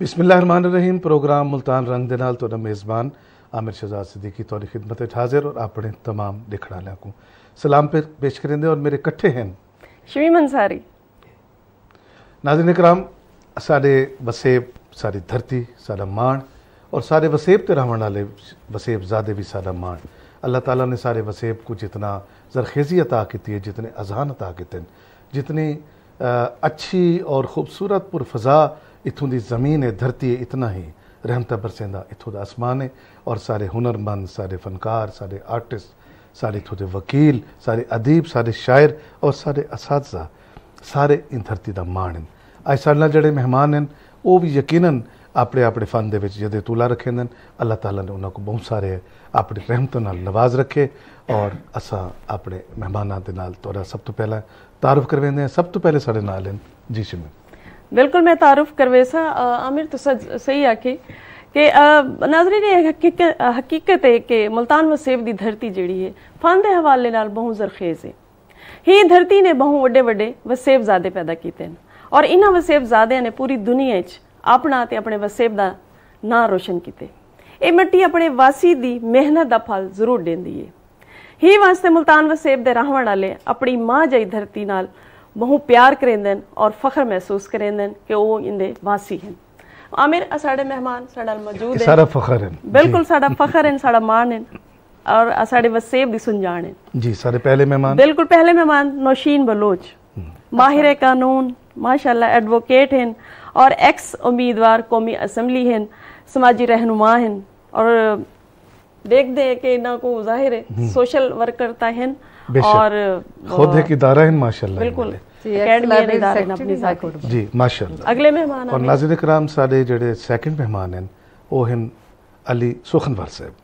बिसमीम प्रोग्राम मुल्तान रंग दिनाल तो मेज़बान आमिर शहजाद सिद्दीकी तौर खिदमत हाजिर और अपने तमाम लिखड़ा को सलाम पे पेश करेंदे और मेरे कट्ठे हैं। शमीम अंसारी नाजिन कराम साढ़े वसेब सारी धरती सारा माण और सारे वसेब ते रहने वाले वसेब ज़्यादा भी सारा माण। अल्लाह ताला ने सारे वसेब को जितना जरखेज़ी अता की है जितने अजहान अता किए जितनी अच्छी और ख़ूबसूरत पुरफज़ा इतों की ज़मीन है, धरती है, इतना ही। रहमता बरसा इतों का आसमान है। और सारे हुनरमंद, सारे फनकार, सारे आर्टिस्ट, सारे इतों के वकील, सारे अदीब, सारे शायर और सारे इस सारे इन धरती का माण हैं अच्छ सा जोड़े मेहमान हैं वह भी यकीन अपने अपने फन के तूला रखे दिन अल्लाह तला ने उन्होंने बहुत सारे अपनी रहमत नवाज़ रखे। और असा अपने मेहमान के नाल तो सब तो पहला तारुफ करवाएँ सब तो पहले साढ़े नाल जी शिमिन ਬਿਲਕੁਲ ਮੈਂ ਤਾਰਫ ਕਰਵੇਸਾ ਆਮਿਰ, ਤੁਸੀਂ ਸਹੀ ਆਖੀ ਕਿ ਨਾਜ਼ਰੀਨ, ਇਹ ਹਕੀਕਤ ਹੈ ਕਿ ਮਲਤਾਨ ਵਸੇਬ ਦੀ ਧਰਤੀ ਜਿਹੜੀ ਹੈ ਫਨ ਦੇ ਹਵਾਲੇ ਨਾਲ ਬਹੁਤ ਜ਼ਰਖੇਜ਼ ਹੈ। ਹੀ ਧਰਤੀ ਨੇ ਬਹੁਤ ਵੱਡੇ ਵੱਡੇ ਵਸੇਬ ਜ਼ਾਦੇ ਪੈਦਾ ਕੀਤੇ ਨੇ ਔਰ ਇਹਨਾਂ ਵਸੇਬ ਜ਼ਾਦਿਆਂ ਨੇ ਪੂਰੀ ਦੁਨੀਆ 'ਚ ਆਪਣਾ ਤੇ ਆਪਣੇ ਵਸੇਬ ਦਾ ਨਾਂ ਰੋਸ਼ਨ ਕੀਤੇ। ਇਹ ਮਿੱਟੀ ਆਪਣੇ ਵਾਸੀ ਦੀ ਮਿਹਨਤ ਦਾ ਫਲ ਜ਼ਰੂਰ ਦਿੰਦੀ ਹੈ। ਹੀ ਵਾਸਤੇ ਮਲਤਾਨ ਵਸੇਬ ਦੇ ਰਹਿਣ ਵਾਲੇ ਆਪਣੀ ਮਾਂ ਜਈ ਧਰਤੀ ਨਾਲ बहु प्यार करेंदन और फ़ख्र महसूस करेंदन कि वो इंदे वासी हैं। आमिर साढ़े मेहमान साढ़ा मौजूद सारा फखर है। बिल्कुल साढ़ा फखर है साढ़ा मान है और साढ़े वसेब दी सुनजान है। जी सारे पहले मेहमान? बिल्कुल पहले मेहमान नौशीन बलोच। हम्म। माहिर कानून माशाल्लाह एडवोकेट हैं और एक्स उम्मीदवार कौमी असम्बली हैं समाजी रहनुमा हैं और देख दे के इन्हों को ज़ाहिर है हम्म। सोशल वर्कर ता हैं और खुद एक इदारा हैं माशाल्लाह। बिल्कुल। जी माशा अगले मेहमान और नाजिर कराम साढ़े जोड़े सैकेंड मेहमान हैं वो हैं अली सुखनवर साहब।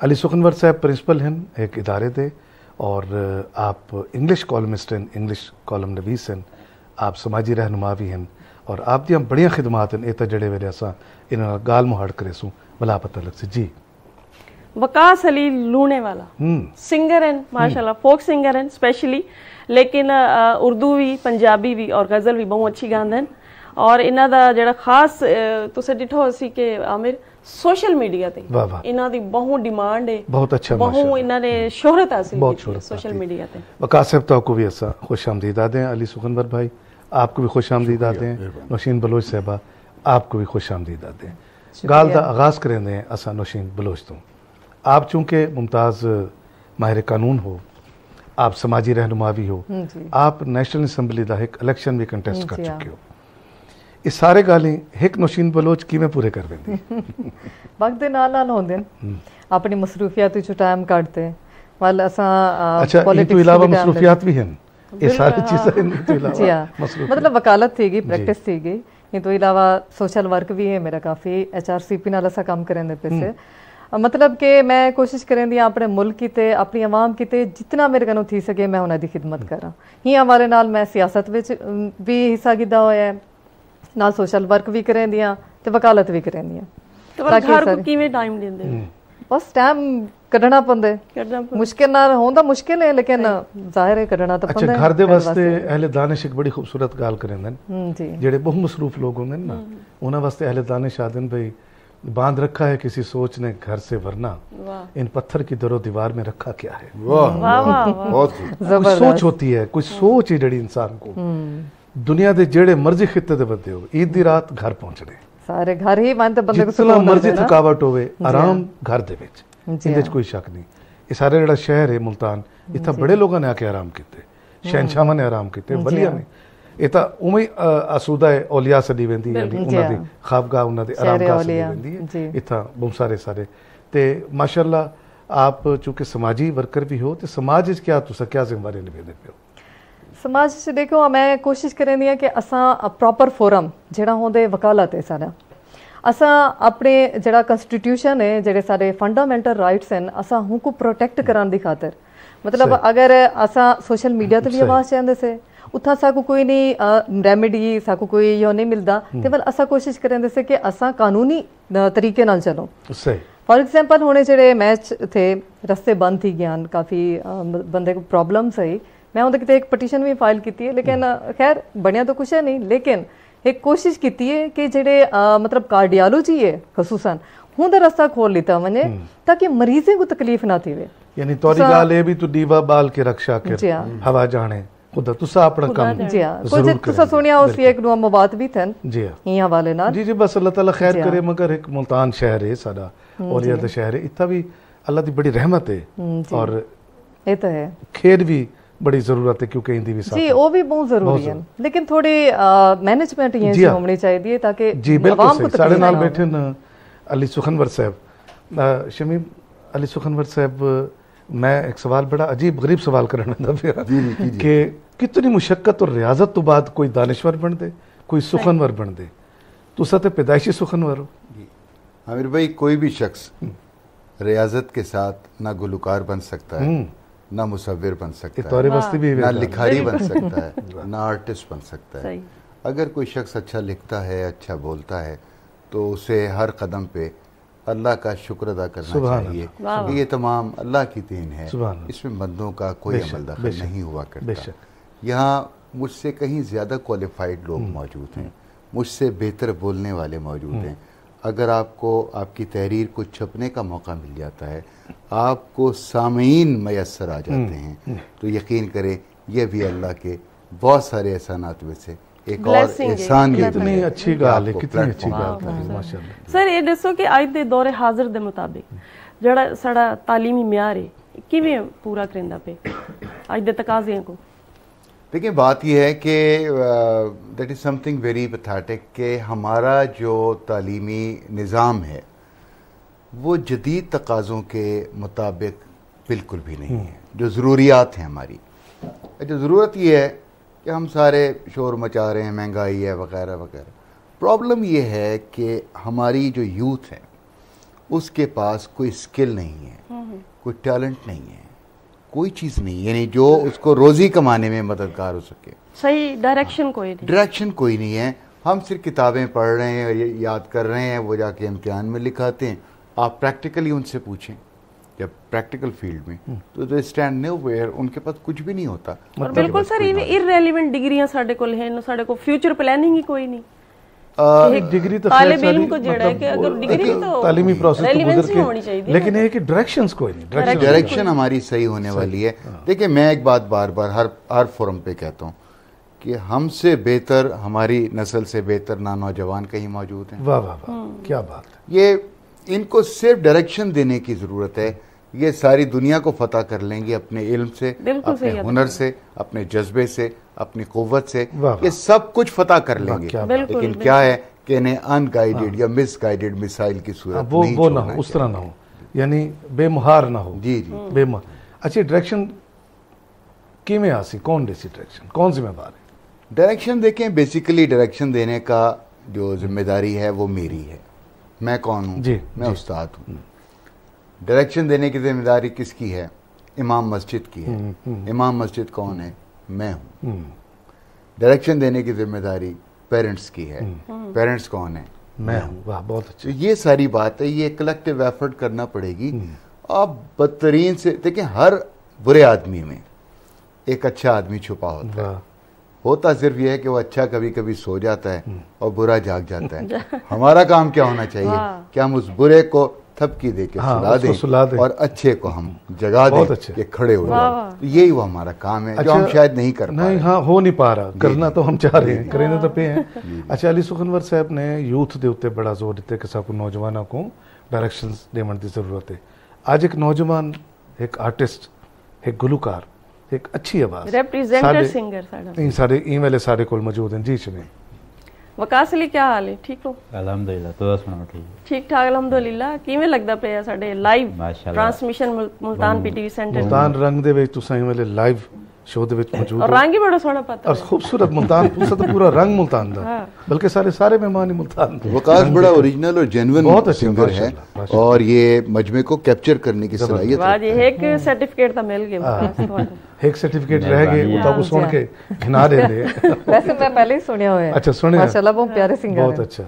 अली सुखनवर साहब प्रिंसिपल हैं एक इदारे थे और आप इंग्लिश कॉलमिस्ट हैं इंग्लिश कॉलम नवीस हैं आप समाजी रहनुमा भी हैं और आप दियाँ बड़िया खिदमात हैं इतना जड़े वे असा इन्होंने गाल मुहाड़ करे सूँ भला पता लग से। जी। वकास अली लूने वाला सिंगर हैं माशाल्लाह हम्म। फोक सिंगर हैं स्पेशली लेकिन अ, उर्दू भी पंजाबी भी और गज़ल भी बहुत अच्छी गांदे हैं और ਇਹਨਾਂ ਦਾ ਜਿਹੜਾ ਖਾਸ ਅ, ਤੁਸੀਂ ਡਿਠੋ ਸੀ ਕਿ ਆਮਿਰ ਸੋਸ਼ਲ ਮੀਡੀਆ ਤੇ ਵਾਹ ਵਾਹ ਇਹਨਾਂ ਦੀ ਬਹੁਤ ਡਿਮਾਂਡ ਹੈ ਬਹੁਤ ਅੱਛਾ ਬਹੁਤ ਮਾਸ਼ਾਅੱਲਾ ਇਹਨਾਂ ਨੇ ਸ਼ੋਹਰਤ ਹਾਸਿਲ बहुत ਕੀਤੀ शोहरत ਸੋਸ਼ਲ हासिल। ਮੀਡੀਆ ਤੇ वकास साहब तो आपको भी ऐसा खुश आमदीद आते हैं अली सुखनवर भाई आपको भी खुश आमदीद आते हैं नौशीन बलोच साहबा आपको भी खुश आमदीद आते हैं गाल का आगाज करेंगे असा नौशीन बलोच तो आप चूंकि मुमताज़ माहिर कानून हो ਆਪ ਸਮਾਜੀ ਰਹਿਨੁਮਾ ਵੀ ਹੋ। ਆਪ ਨੈਸ਼ਨਲ ਅਸੈਂਬਲੀ ਦਾ ਇੱਕ ਇਲੈਕਸ਼ਨ ਵੀ ਕੰਟੈਸਟ ਕਰ ਚੁੱਕੇ ਹੋ। ਇਹ ਸਾਰੇ ਗਾਲੀ ਇੱਕ ਨੋਸ਼ੀਨ ਬਲੋਚ ਕਿਵੇਂ ਪੂਰੇ ਕਰ ਦਿੰਦੇ? ਵਕਤ ਦੇ ਨਾਲ ਨਾਲ ਹੁੰਦੇ ਨੇ। ਆਪਣੀ ਮਸਰੂਫੀਅਤ ਵਿੱਚ ਟਾਈਮ ਕੱਢਦੇ। ਵੱਲ ਅਸਾਂ ਅੱਛਾ ਇਹ ਤੋਂ ਇਲਾਵਾ ਮਸਰੂਫੀਅਤ ਵੀ ਹਨ? ਇਹ ਸਾਰੀ ਚੀਜ਼ਾਂ ਇਹਨਾਂ ਤੋਂ ਇਲਾਵਾ ਮਤਲਬ ਵਕਾਲਤ ਸੀਗੀ ਪ੍ਰੈਕਟਿਸ ਸੀਗੀ। ਇਹ ਤੋਂ ਇਲਾਵਾ ਸੋਸ਼ਲ ਵਰਕ ਵੀ ਹੈ ਮੇਰਾ ਕਾਫੀ। ਐਚਆਰਸੀਪੀ ਨਾਲ ਅਸਾਂ ਕੰਮ ਕਰਨ ਦੇ ਮਤਲਬ ਕਿ ਮੈਂ ਕੋਸ਼ਿਸ਼ ਕਰਦੀ ਆ ਆਪਣੇ ਮੁਲਕ ਕਿਤੇ ਆਪਣੀ ਆਵਾਮ ਕਿਤੇ ਜਿੰਨਾ ਮੇਰੇ ਕੋਲੋਂ ਥੀ ਸਕੇ ਮੈਂ ਉਹਨਾਂ ਦੀ ਖidmat ਕਰਾਂ। ਹੀਆਂ ਵਾਲੇ ਨਾਲ ਮੈਂ ਸਿਆਸਤ ਵਿੱਚ ਵੀ ਹਿੱਸਾ ਕਿਦਾ ਹੋਇਆ ਹੈ ਨਾਲ ਸੋਸ਼ਲ ਵਰਕ ਵੀ ਕਰਦੀ ਆ ਤੇ ਵਕਾਲਤ ਵੀ ਕਰਦੀ ਆ ਤਾਂ ਘਰ ਕਿਵੇਂ ਟਾਈਮ ਦਿੰਦੇ? ਬਸ ਟਾਈਮ ਕੱਢਣਾ ਪੈਂਦਾ ਮੁਸ਼ਕਿਲ ਨਾਲ ਹੁੰਦਾ ਮੁਸ਼ਕਿਲ ਹੈ ਲੇਕਿਨ ਜ਼ਾਹਿਰ ਹੈ ਕੱਢਣਾ ਤਾਂ ਪੈਂਦਾ ਅੱਛਾ ਘਰ ਦੇ ਵਾਸਤੇ ਅਹਲੇ ਦਾਨਿਸ਼ ਇੱਕ ਬੜੀ ਖੂਬਸੂਰਤ ਗੱਲ ਕਰਦੇ ਨੇ। ਜਿਹੜੇ ਬਹੁਤ ਮਸਰੂਫ ਲੋਕ ਹੁੰਦੇ ਨੇ ਨਾ ਉਹਨਾਂ ਵਾਸਤੇ ਅਹਲੇ ਦਾਨਿਸ਼ ਆਦਨ ਭਈ बाँध रखा है किसी सोच ने घर से वरना इन पत्थर की दरो दीवार में रखा क्या है? वाह। बहुत कुछ सोच होती है कुछ सोच ही जड़ी इंसान को। दुनिया दे जेड़े मर्ज़ी खिते दे बंदे हो ईद दी रात घर पहुँचने। सारे घर ही बंदे को मर्ज़ी थकावट होवे आराम घर दे विच। इंदे कोई शक नहीं। ਇਹ ਤਾਂ ਉਵੇਂ ਅਸੂਦਾ ਔਲੀਆ ਸਦੀ ਵੰਦੀ ਹੈ ਉਹਨਾਂ ਦੀ ਖਾਬਗਾ ਉਹਨਾਂ ਦੇ ਆਰਾਮਗਾ ਸਦੀ ਵੰਦੀ ਹੈ। ਇਥਾਂ ਬਹੁਤ ਸਾਰੇ ਸਾਰੇ। ਤੇ ਮਾਸ਼ਾਅੱਲਾ ਆਪ ਚੂੰਕਿ ਸਮਾਜੀ ਵਰਕਰ ਵੀ ਹੋ ਤੇ ਸਮਾਜ ਵਿੱਚ ਕਿਆ ਤੁਸੀਂ ਕਿਆ ਜ਼ਿੰਮੇਵਾਰੀ ਨਿਭਾਉਂਦੇ ਪਿਓ ਸਮਾਜ ਵਿੱਚ ਦੇਖੋ ਮੈਂ ਕੋਸ਼ਿਸ਼ ਕਰਨੀ ਹੈ ਕਿ ਅਸਾਂ ਪ੍ਰੋਪਰ ਫੋਰਮ ਜਿਹੜਾ ਹੁੰਦੇ ਵਕਾਲਤ ਹੈ ਸਾਡਾ। ਅਸਾਂ ਆਪਣੇ ਜਿਹੜਾ ਕਨਸਟੀਟਿਊਸ਼ਨ ਹੈ ਜਿਹੜੇ ਸਾਡੇ ਫੰਡਾਮੈਂਟਲ ਰਾਈਟਸ ਹਨ ਅਸਾਂ ਹੂੰ ਕੋ ਪ੍ਰੋਟੈਕਟ ਕਰਨ ਦੀ ਖਾਤਰ। ਮਤਲਬ ਅਗਰ ਅਸਾਂ ਸੋਸ਼ਲ ਮੀਡੀਆ ਤੇ ਵੀ ਆਵਾਜ਼ ਚਾਹੁੰਦੇ ਸੇ ਉਥਾ ਸਾਕੂ ਕੋਈ ਨਹੀਂ ਰੈਮੇਡੀ ਸਾਕੂ ਕੋਈ ਯੋ ਨਹੀਂ ਮਿਲਦਾ ਤੇ ਬਲ ਅਸਾਂ ਕੋਸ਼ਿਸ਼ ਕਰਦੇ ਸੇ ਕਿ ਅਸਾਂ ਕਾਨੂੰਨੀ ਅ, ਤਰੀਕੇ ਨਾਲ ਚਲੋ ਸਹੀ फॉर एग्जांपल होने ਜਿਹੜੇ मैच थे रस्ते बंद थी गयान काफी अ, बंदे को प्रॉब्लम सही मैं उनके किते एक पटिशन भी फाइल की है लेकिन अ, खैर बढ़िया तो कुछ है नहीं लेकिन ਇੱਕ ਕੋਸ਼ਿਸ਼ ਕੀਤੀ ਹੈ ਕਿ ਜਿਹੜੇ ਅ, ਮਤਲਬ ਕਾਰਡੀਓਲੋਜੀ ਹੈ ਖਸੂਸਨ हुन रस्ता खोल लीता वञे ताकि मरीज़े को तकलीफ़ ना थी यानी तोरी तुसा- गाल ए भी तू दीवा बाल के रक्षा कर जी हाँ। हवा जाने खुदा तुसा अपना काम जी हाँ कुछ ज़रूर तुसा करेंगे। सुनिया उस एक दो मवाद भी थन जी हाँ इं हवाले नाल जी जी बस अल्लाह ताला खैर जी हाँ। करे मगर एक मुल्तान शहर है साडा और ये शहर है इतना भी अल्लाह दी बड़ी रहमत है हम्म, जी। और ये तो है खेर भी बड़ी ज़रूरत है क्योंकि इंदी भी साथ जी है। वो भी बहुत ज़रूरी है लेकिन थोड़ी मैनेजमेंट ये जी हाँ। होनी चाहिए ताकि जी बिल्कुल अवाम को सही साढ़े तकलीफ़ नाल ना हो। बैठे न अली मैं एक सवाल बड़ा अजीब गरीब सवाल करना था फिर कि कितनी मुशक्कत और रियाजत तो बाद कोई दानश्वर बन दे कोई सुखनवर बन दे। ते पैदाइशी सुखनवर हो। जी। आमिर भाई कोई भी शख्स रियाजत के साथ ना गुलकार बन सकता है हम्म। ना मुसविर बन सकता है बस्ती भी ना लिखारी बन सकता है ना आर्टिस्ट बन सकता है। अगर कोई शख्स अच्छा लिखता है अच्छा बोलता है तो उसे हर कदम पे अल्लाह का शुक्र अदा करना चाहिए। वाह। ये तमाम अल्लाह की देन है। इसमें बंदों का कोई अमल दखल नहीं हुआ करता। यहाँ मुझसे कहीं ज़्यादा क्वालिफाइड लोग मौजूद हैं। मुझसे बेहतर बोलने वाले मौजूद हैं। अगर आपको आपकी तहरीर को छपने का मौका मिल जाता है आपको सामीन मैसर आ जाते हैं। तो यकीन करें यह भी अल्लाह के बहुत सारे एहसानात में से एक और Blessing है, एहसान ये कितनी भी है अच्छी कि गाल है आपको कितनी अच्छी platform गाल है माशाल्लाह ਸਰ ਇਹ ਦੱਸੋ ਕਿ ਅੱਜ ਦੇ ਦੌਰੇ ਹਾਜ਼ਰ ਦੇ ਮੁਤਾਬਿਕ ਜਿਹੜਾ ਸਾਡਾ ਤਾਲੀਮੀ ਮਿਆਰ ਹੈ ਕਿਵੇਂ ਪੂਰਾ ਕਰਿੰਦਾ ਪਏ ਅੱਜ ਦੇ ਤਕਾਜ਼ਿਆਂ ਕੋ देखिए बात यह है कि that is something very pathetic कि हमारा जो तालीमी निज़ाम है वो जदीद तकाज़ों के मुताबिक बिल्कुल भी नहीं है जो ज़रूरियात हैं हमारी जो ज़रूरत ये है कि हम सारे शोर मचा रहे हैं महँगाई है वगैरह वगैरह। प्रॉब्लम ये है कि हमारी जो यूथ है उसके पास कोई स्किल नहीं है कोई टैलेंट नहीं है कोई चीज़ नहीं यानी जो उसको रोज़ी कमाने में मददगार हो सके। सही डायरेक्शन कोई नहीं। डायरेक्शन कोई नहीं है। हम सिर्फ़ किताबें पढ़ रहे हैं याद कर रहे हैं वो जाके इम्तिहान में लिखाते हैं। आप प्रैक्टिकली उनसे पूछें। जब प्रैक्टिकल फील्ड में तो दे स्टैंड नो वेयर उनके पास कुछ भी नहीं होता और उनके बिल्कुल पास सर कोई इवे इररेलेवेंट डिग्रियां ਸਾਡੇ ਕੋਲ ਹਨ ਸਾਡੇ ਕੋਲ फ्यूचर प्लानिंग ही कोई नहीं knowledge- एक डिग्री तो तालिब खैर इल्म सारी को जड़ा है कि मतलब अगर डिग्री एक तो तालीमी प्रोसेस तो relevancy गुजर होनी चाहिए के लेकिन ये कि डायरेक्शंस कोई नहीं Direction- डायरेक्शन डायरेक्शन हमारी सही होने वाली है देखिए मैं एक बात बार बार हर हर फोरम पे कहता हूँ कि हमसे बेहतर हमारी नस्ल से बेहतर ना नौजवान कहीं मौजूद हैं वाह वाह वाह क्या बात है ये इनको सिर्फ डायरेक्शन देने की ज़रूरत है ये सारी दुनिया को फतह कर लेंगे अपने इल्म से अपने हुनर से अपने जज्बे से अपनी कुव्वत से। ये सब कुछ फतह कर लेंगे। क्या लेकिन क्या है कि इन्हें अनगाइडेड या मिसगाइडेड मिसाइल की हाँ, सूरत वो नहीं वो ना हो उस तरह ना हो। यानी बेमुहार ना हो। जी जी। बेमुहार। अच्छा डायरेक्शन किमें आसी कौन देसी डायरेक्शन कौन जिम्मेदार है? डायरेक्शन देखें बेसिकली डायरेक्शन देने का जो ज़िम्मेदारी है वो मेरी है। मैं कौन हूँ? जी, मैं। उस्ताद हूँ। डायरेक्शन देने की ज़िम्मेदारी किसकी है? इमाम मस्जिद की है। इमाम मस्जिद कौन है? मैं हूँ। हम्म, डायरेक्शन देने की ज़िम्मेदारी पेरेंट्स की है। पेरेंट्स कौन है? मैं हूँ। वाह बहुत तो अच्छा। ये सारी बात है ये कलेक्टिव एफर्ट करना पड़ेगी। आप बदतरीन से देखिए हर बुरे आदमी में एक अच्छा आदमी छुपा होता है। होता सिर्फ़ यह है कि वो अच्छा कभी कभी सो जाता है और बुरा जाग जाता है। हमारा काम क्या होना चाहिए। कि हम उस बुरे को थपकी दे के हाँ, सुला, दें, सुला दें। और अच्छे को हम जगा दें अच्छे। कि खड़े हो तो यही वो हमारा काम है अच्छा, जो हम शायद नहीं कर नहीं हाँ हो नहीं पा रहा। करना तो हम चाह रहे हैं करने तो पे हैं। अच्छा अली सुखनवर साहब ने यूथ के उत्ते बड़ा ज़ोर दिता कि सबको नौजवानों को डायरेक्शन देने की ज़रूरत है। आज एक नौजवान एक आर्टिस्ट एक गुलकार एक अच्छी आवाज़। रिप्रेजेंटर सिंगर साडे इन सारे ई वाले सारे कोल मौजूद हैं जी शमी ਵਕਾਸ ਲਈ ਕੀ ਹਾਲ ਹੈ? ਠੀਕ ਹੋ? ਅਲਹਮਦੁਲਿਲਾ ਤੁਸੀਂ ਸੁਣਾਓ ਠੀਕ? ਠੀਕ ਠਾਕ ਅਲਹਮਦੁਲਿਲਾ। ਕਿਵੇਂ ਲੱਗਦਾ ਪਿਆ ਸਾਡੇ live transmission Multan PTV centre? Multan ਰੰਗ ਦੇ ਵਿੱਚ ਤੁਸੀਂ ਵੇਲੇ ਲਾਈਵ ਸ਼ੋਅ ਦੇ ਵਿੱਚ ਮੌਜੂਦ ਔਰ ਹੋ ਰੰਗ ਹੀ ਬੜਾ ਸੋਹਣਾ ਪਤਾ और खूबसूरत मुल्तान पूरा तो पूरा रंग मुल्तान दा बल्कि सारे सारे मेहमान ही मुल्तान दे। वकास बड़ा ओरिजिनल और जेन्युइन बहुत अच्छे, सिंगर है माशाल्लाह, माशाल्लाह। और ये मजमे को कैप्चर करने की सलाहियत ਵਾਹ रखता ਜੀ ਇੱਕ ਸਰਟੀਫਿਕੇਟ ਤਾਂ ਮਿਲ ਗਿਆ ਵਕਾਸ ਤੁਹਾਨੂੰ एक सर्टिफिकेट रह गए मेहरबानी उता को सुन के घिना देंगे वैसे मैं पहले ही सुनिया हुआ है अच्छा, सुनिया। माशाल्लाह बहुत प्यारे सिंगर बहुत हैं अच्छा